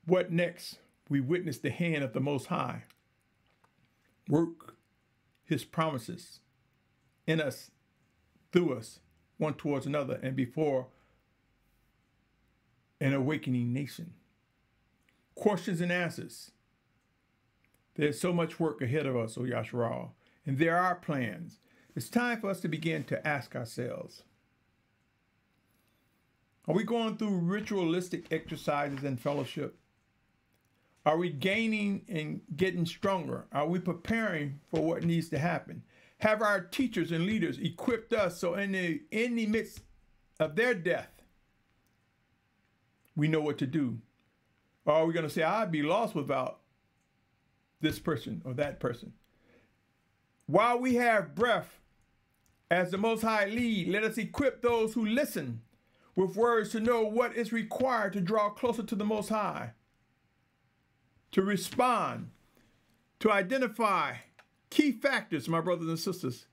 What next? We witness the hand of the Most High work his promises in us, through us, one towards another, and before an awakening nation. Questions and answers. There's so much work ahead of us, O Yasharal, and there are plans. It's time for us to begin to ask ourselves Are we going through ritualistic exercises and fellowship? Are we gaining and getting stronger? Are we preparing for what needs to happen? Have our teachers and leaders equipped us so in the in the midst of their death, we know what to do? Or are we going to say, I'd be lost without this person or that person? While we have breath, as the Most High lead, let us equip those who listen with words to know what is required to draw closer to the Most High to respond, to identify key factors, my brothers and sisters,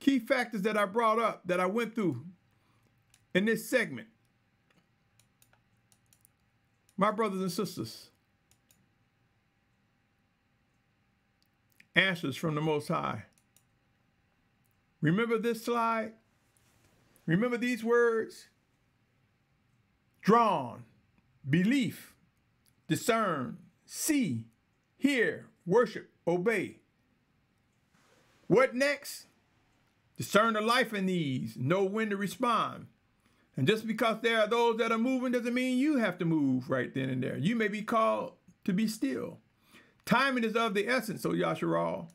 key factors that I brought up, that I went through in this segment. My brothers and sisters, answers from the Most High. Remember this slide? Remember these words? Drawn, belief, discern, see, hear, worship, obey. What next? Discern the life in these, know when to respond. And just because there are those that are moving doesn't mean you have to move right then and there. You may be called to be still. Timing is of the essence, so Yasharal.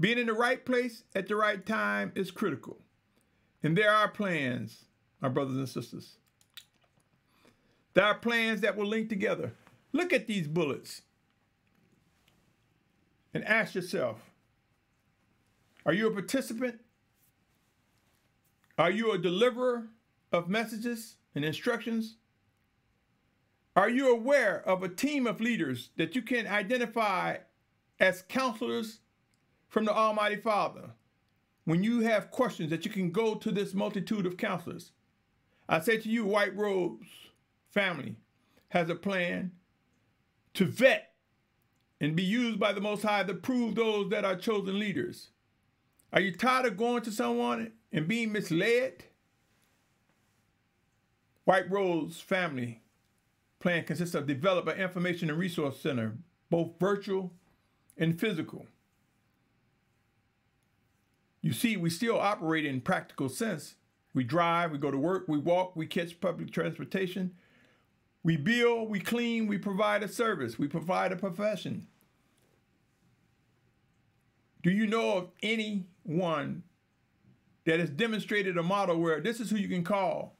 Being in the right place at the right time is critical. And there are plans, my brothers and sisters. There are plans that will link together. Look at these bullets and ask yourself, are you a participant? Are you a deliverer of messages and instructions? Are you aware of a team of leaders that you can identify as counselors from the Almighty Father? When you have questions that you can go to this multitude of counselors. I say to you, White Robes family has a plan to vet and be used by the Most High to prove those that are chosen leaders. Are you tired of going to someone and being misled? White Robes Family Plan consists of develop an information and resource center, both virtual and physical. You see, we still operate in practical sense. We drive, we go to work, we walk, we catch public transportation. We build, we clean, we provide a service, we provide a profession. Do you know of anyone that has demonstrated a model where this is who you can call?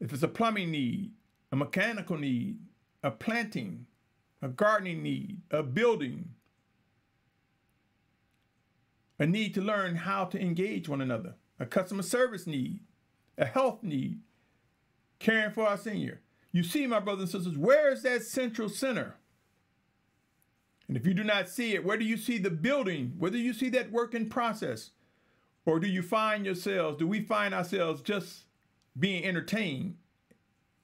If it's a plumbing need, a mechanical need, a planting, a gardening need, a building, a need to learn how to engage one another, a customer service need, a health need, caring for our senior. You see, my brothers and sisters, where is that central center? And if you do not see it, where do you see the building? Whether you see that work in process? Or do you find yourselves, do we find ourselves just being entertained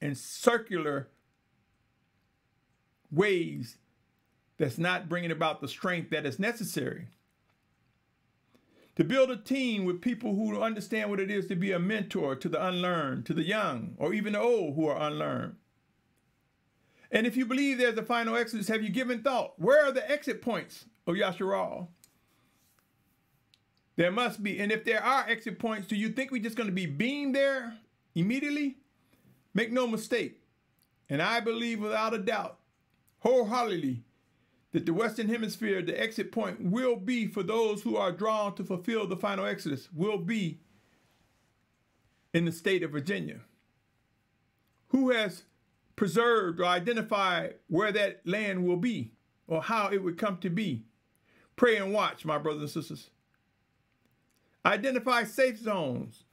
in circular ways that's not bringing about the strength that is necessary? To build a team with people who understand what it is to be a mentor to the unlearned, to the young, or even the old who are unlearned. And if you believe there's a final exodus, have you given thought? Where are the exit points of Yasharal? There must be. And if there are exit points, do you think we're just going to be beamed there immediately? Make no mistake. And I believe without a doubt, wholeheartedly, that the Western Hemisphere, the exit point will be for those who are drawn to fulfill the final exodus, will be in the state of Virginia. Who has preserved or identified where that land will be or how it would come to be. Pray and watch, my brothers and sisters. Identify safe zones.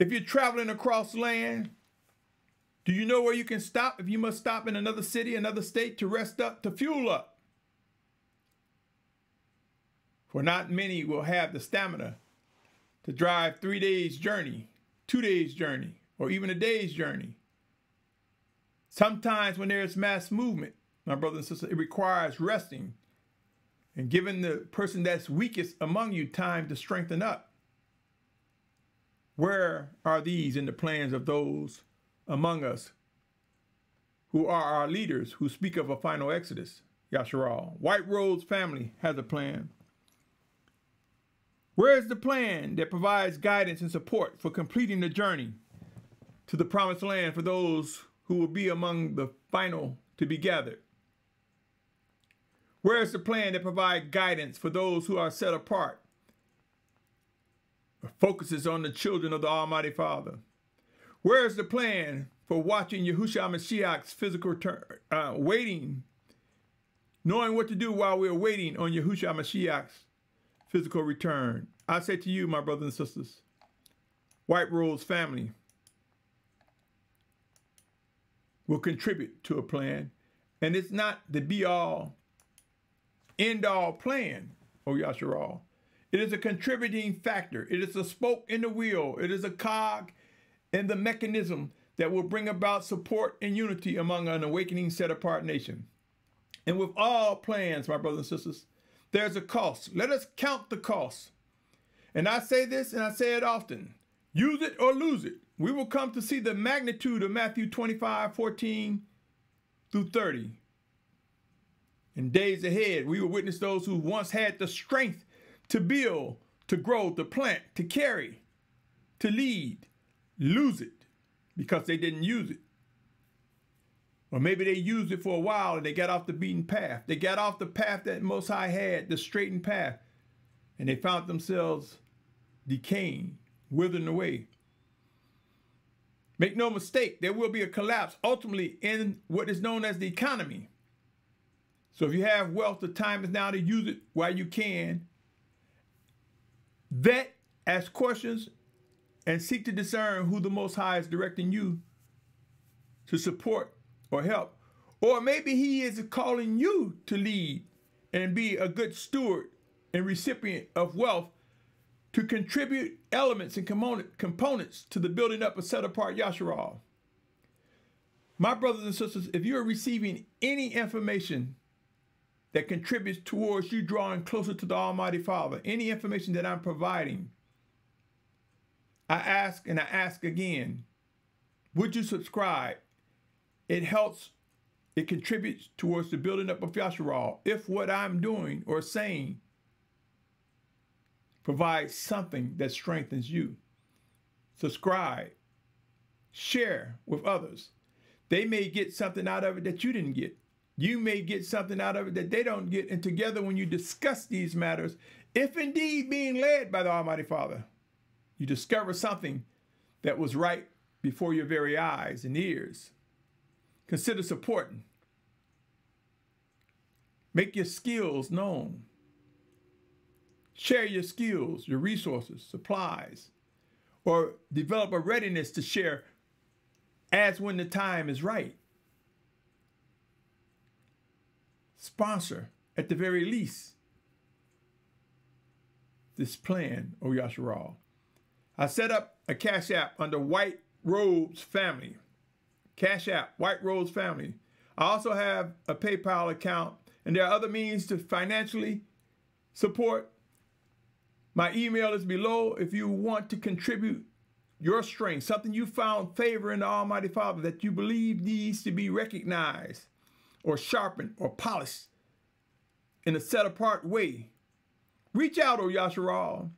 If you're traveling across land, do you know where you can stop if you must stop in another city, another state to rest up, to fuel up? For not many will have the stamina to drive three days journey, two days journey, or even a day's journey. Sometimes when there's mass movement, my brothers and sisters, it requires resting and giving the person that's weakest among you time to strengthen up. Where are these in the plans of those among us who are our leaders who speak of a final exodus? Yasharal. White Robes family has a plan. Where is the plan that provides guidance and support for completing the journey to the promised land for those who will be among the final to be gathered? Where is the plan to provide guidance for those who are set apart? focuses on the children of the Almighty Father. Where is the plan for watching Yahushua Mashyach's physical return, uh, waiting, knowing what to do while we're waiting on Yahushua Mashyach's physical return? I say to you, my brothers and sisters, White Robes family, will contribute to a plan. And it's not the be all, end all plan, O Yasharal. It is a contributing factor. It is a spoke in the wheel. It is a cog in the mechanism that will bring about support and unity among an awakening set apart nation. And with all plans, my brothers and sisters, there's a cost. Let us count the cost. And I say this and I say it often use it or lose it. We will come to see the magnitude of Matthew 25, 14 through 30. In days ahead, we will witness those who once had the strength to build, to grow, to plant, to carry, to lead, lose it because they didn't use it. Or maybe they used it for a while and they got off the beaten path. They got off the path that Most High had, the straightened path, and they found themselves decaying, withering away. Make no mistake, there will be a collapse ultimately in what is known as the economy. So if you have wealth, the time is now to use it while you can. Vet, ask questions, and seek to discern who the Most High is directing you to support or help. Or maybe he is calling you to lead and be a good steward and recipient of wealth to contribute elements and component, components to the building up of set apart Yasharal. My brothers and sisters, if you're receiving any information that contributes towards you drawing closer to the Almighty Father, any information that I'm providing, I ask and I ask again, would you subscribe it helps, it contributes towards the building up of Yasharal if what I'm doing or saying provides something that strengthens you. Subscribe, share with others. They may get something out of it that you didn't get. You may get something out of it that they don't get. And together, when you discuss these matters, if indeed being led by the Almighty Father, you discover something that was right before your very eyes and ears. Consider supporting. Make your skills known. Share your skills, your resources, supplies, or develop a readiness to share as when the time is right. Sponsor, at the very least, this plan, O Yasharal. I set up a Cash App under White Robes Family. Cash App, White Robes Family. I also have a PayPal account, and there are other means to financially support. My email is below if you want to contribute your strength, something you found favor in the Almighty Father that you believe needs to be recognized or sharpened or polished in a set apart way. Reach out, O Yasharal.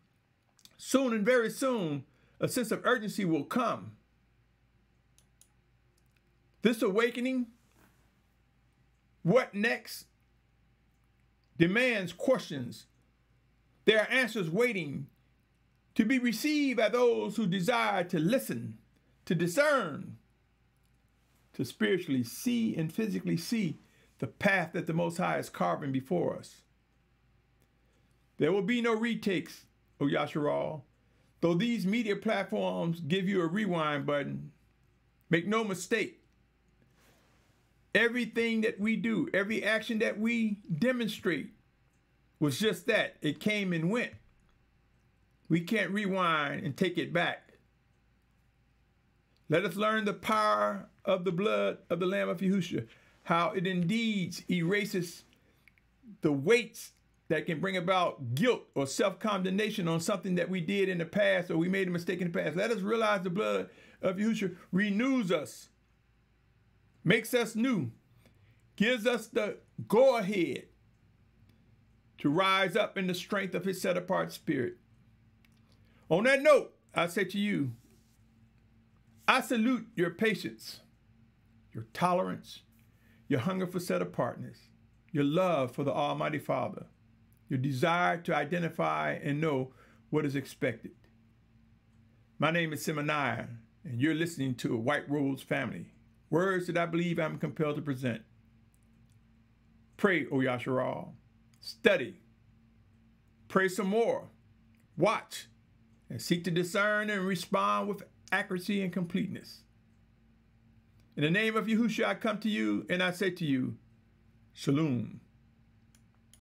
Soon and very soon, a sense of urgency will come this awakening, what next, demands questions. There are answers waiting to be received by those who desire to listen, to discern, to spiritually see and physically see the path that the Most High is carving before us. There will be no retakes, O Yasharal. Though these media platforms give you a rewind button, make no mistake, Everything that we do, every action that we demonstrate was just that. It came and went. We can't rewind and take it back. Let us learn the power of the blood of the Lamb of Yahushua, how it indeed erases the weights that can bring about guilt or self-condemnation on something that we did in the past or we made a mistake in the past. Let us realize the blood of Yahushua renews us makes us new, gives us the go ahead to rise up in the strength of his set apart spirit. On that note, I say to you, I salute your patience, your tolerance, your hunger for set apartness, your love for the Almighty Father, your desire to identify and know what is expected. My name is Symmanayah, and you're listening to a White Robes Family Words that I believe I'm compelled to present. Pray, O Yasharal. Study. Pray some more. Watch. And seek to discern and respond with accuracy and completeness. In the name of Yahushua, I come to you and I say to you, Shalom.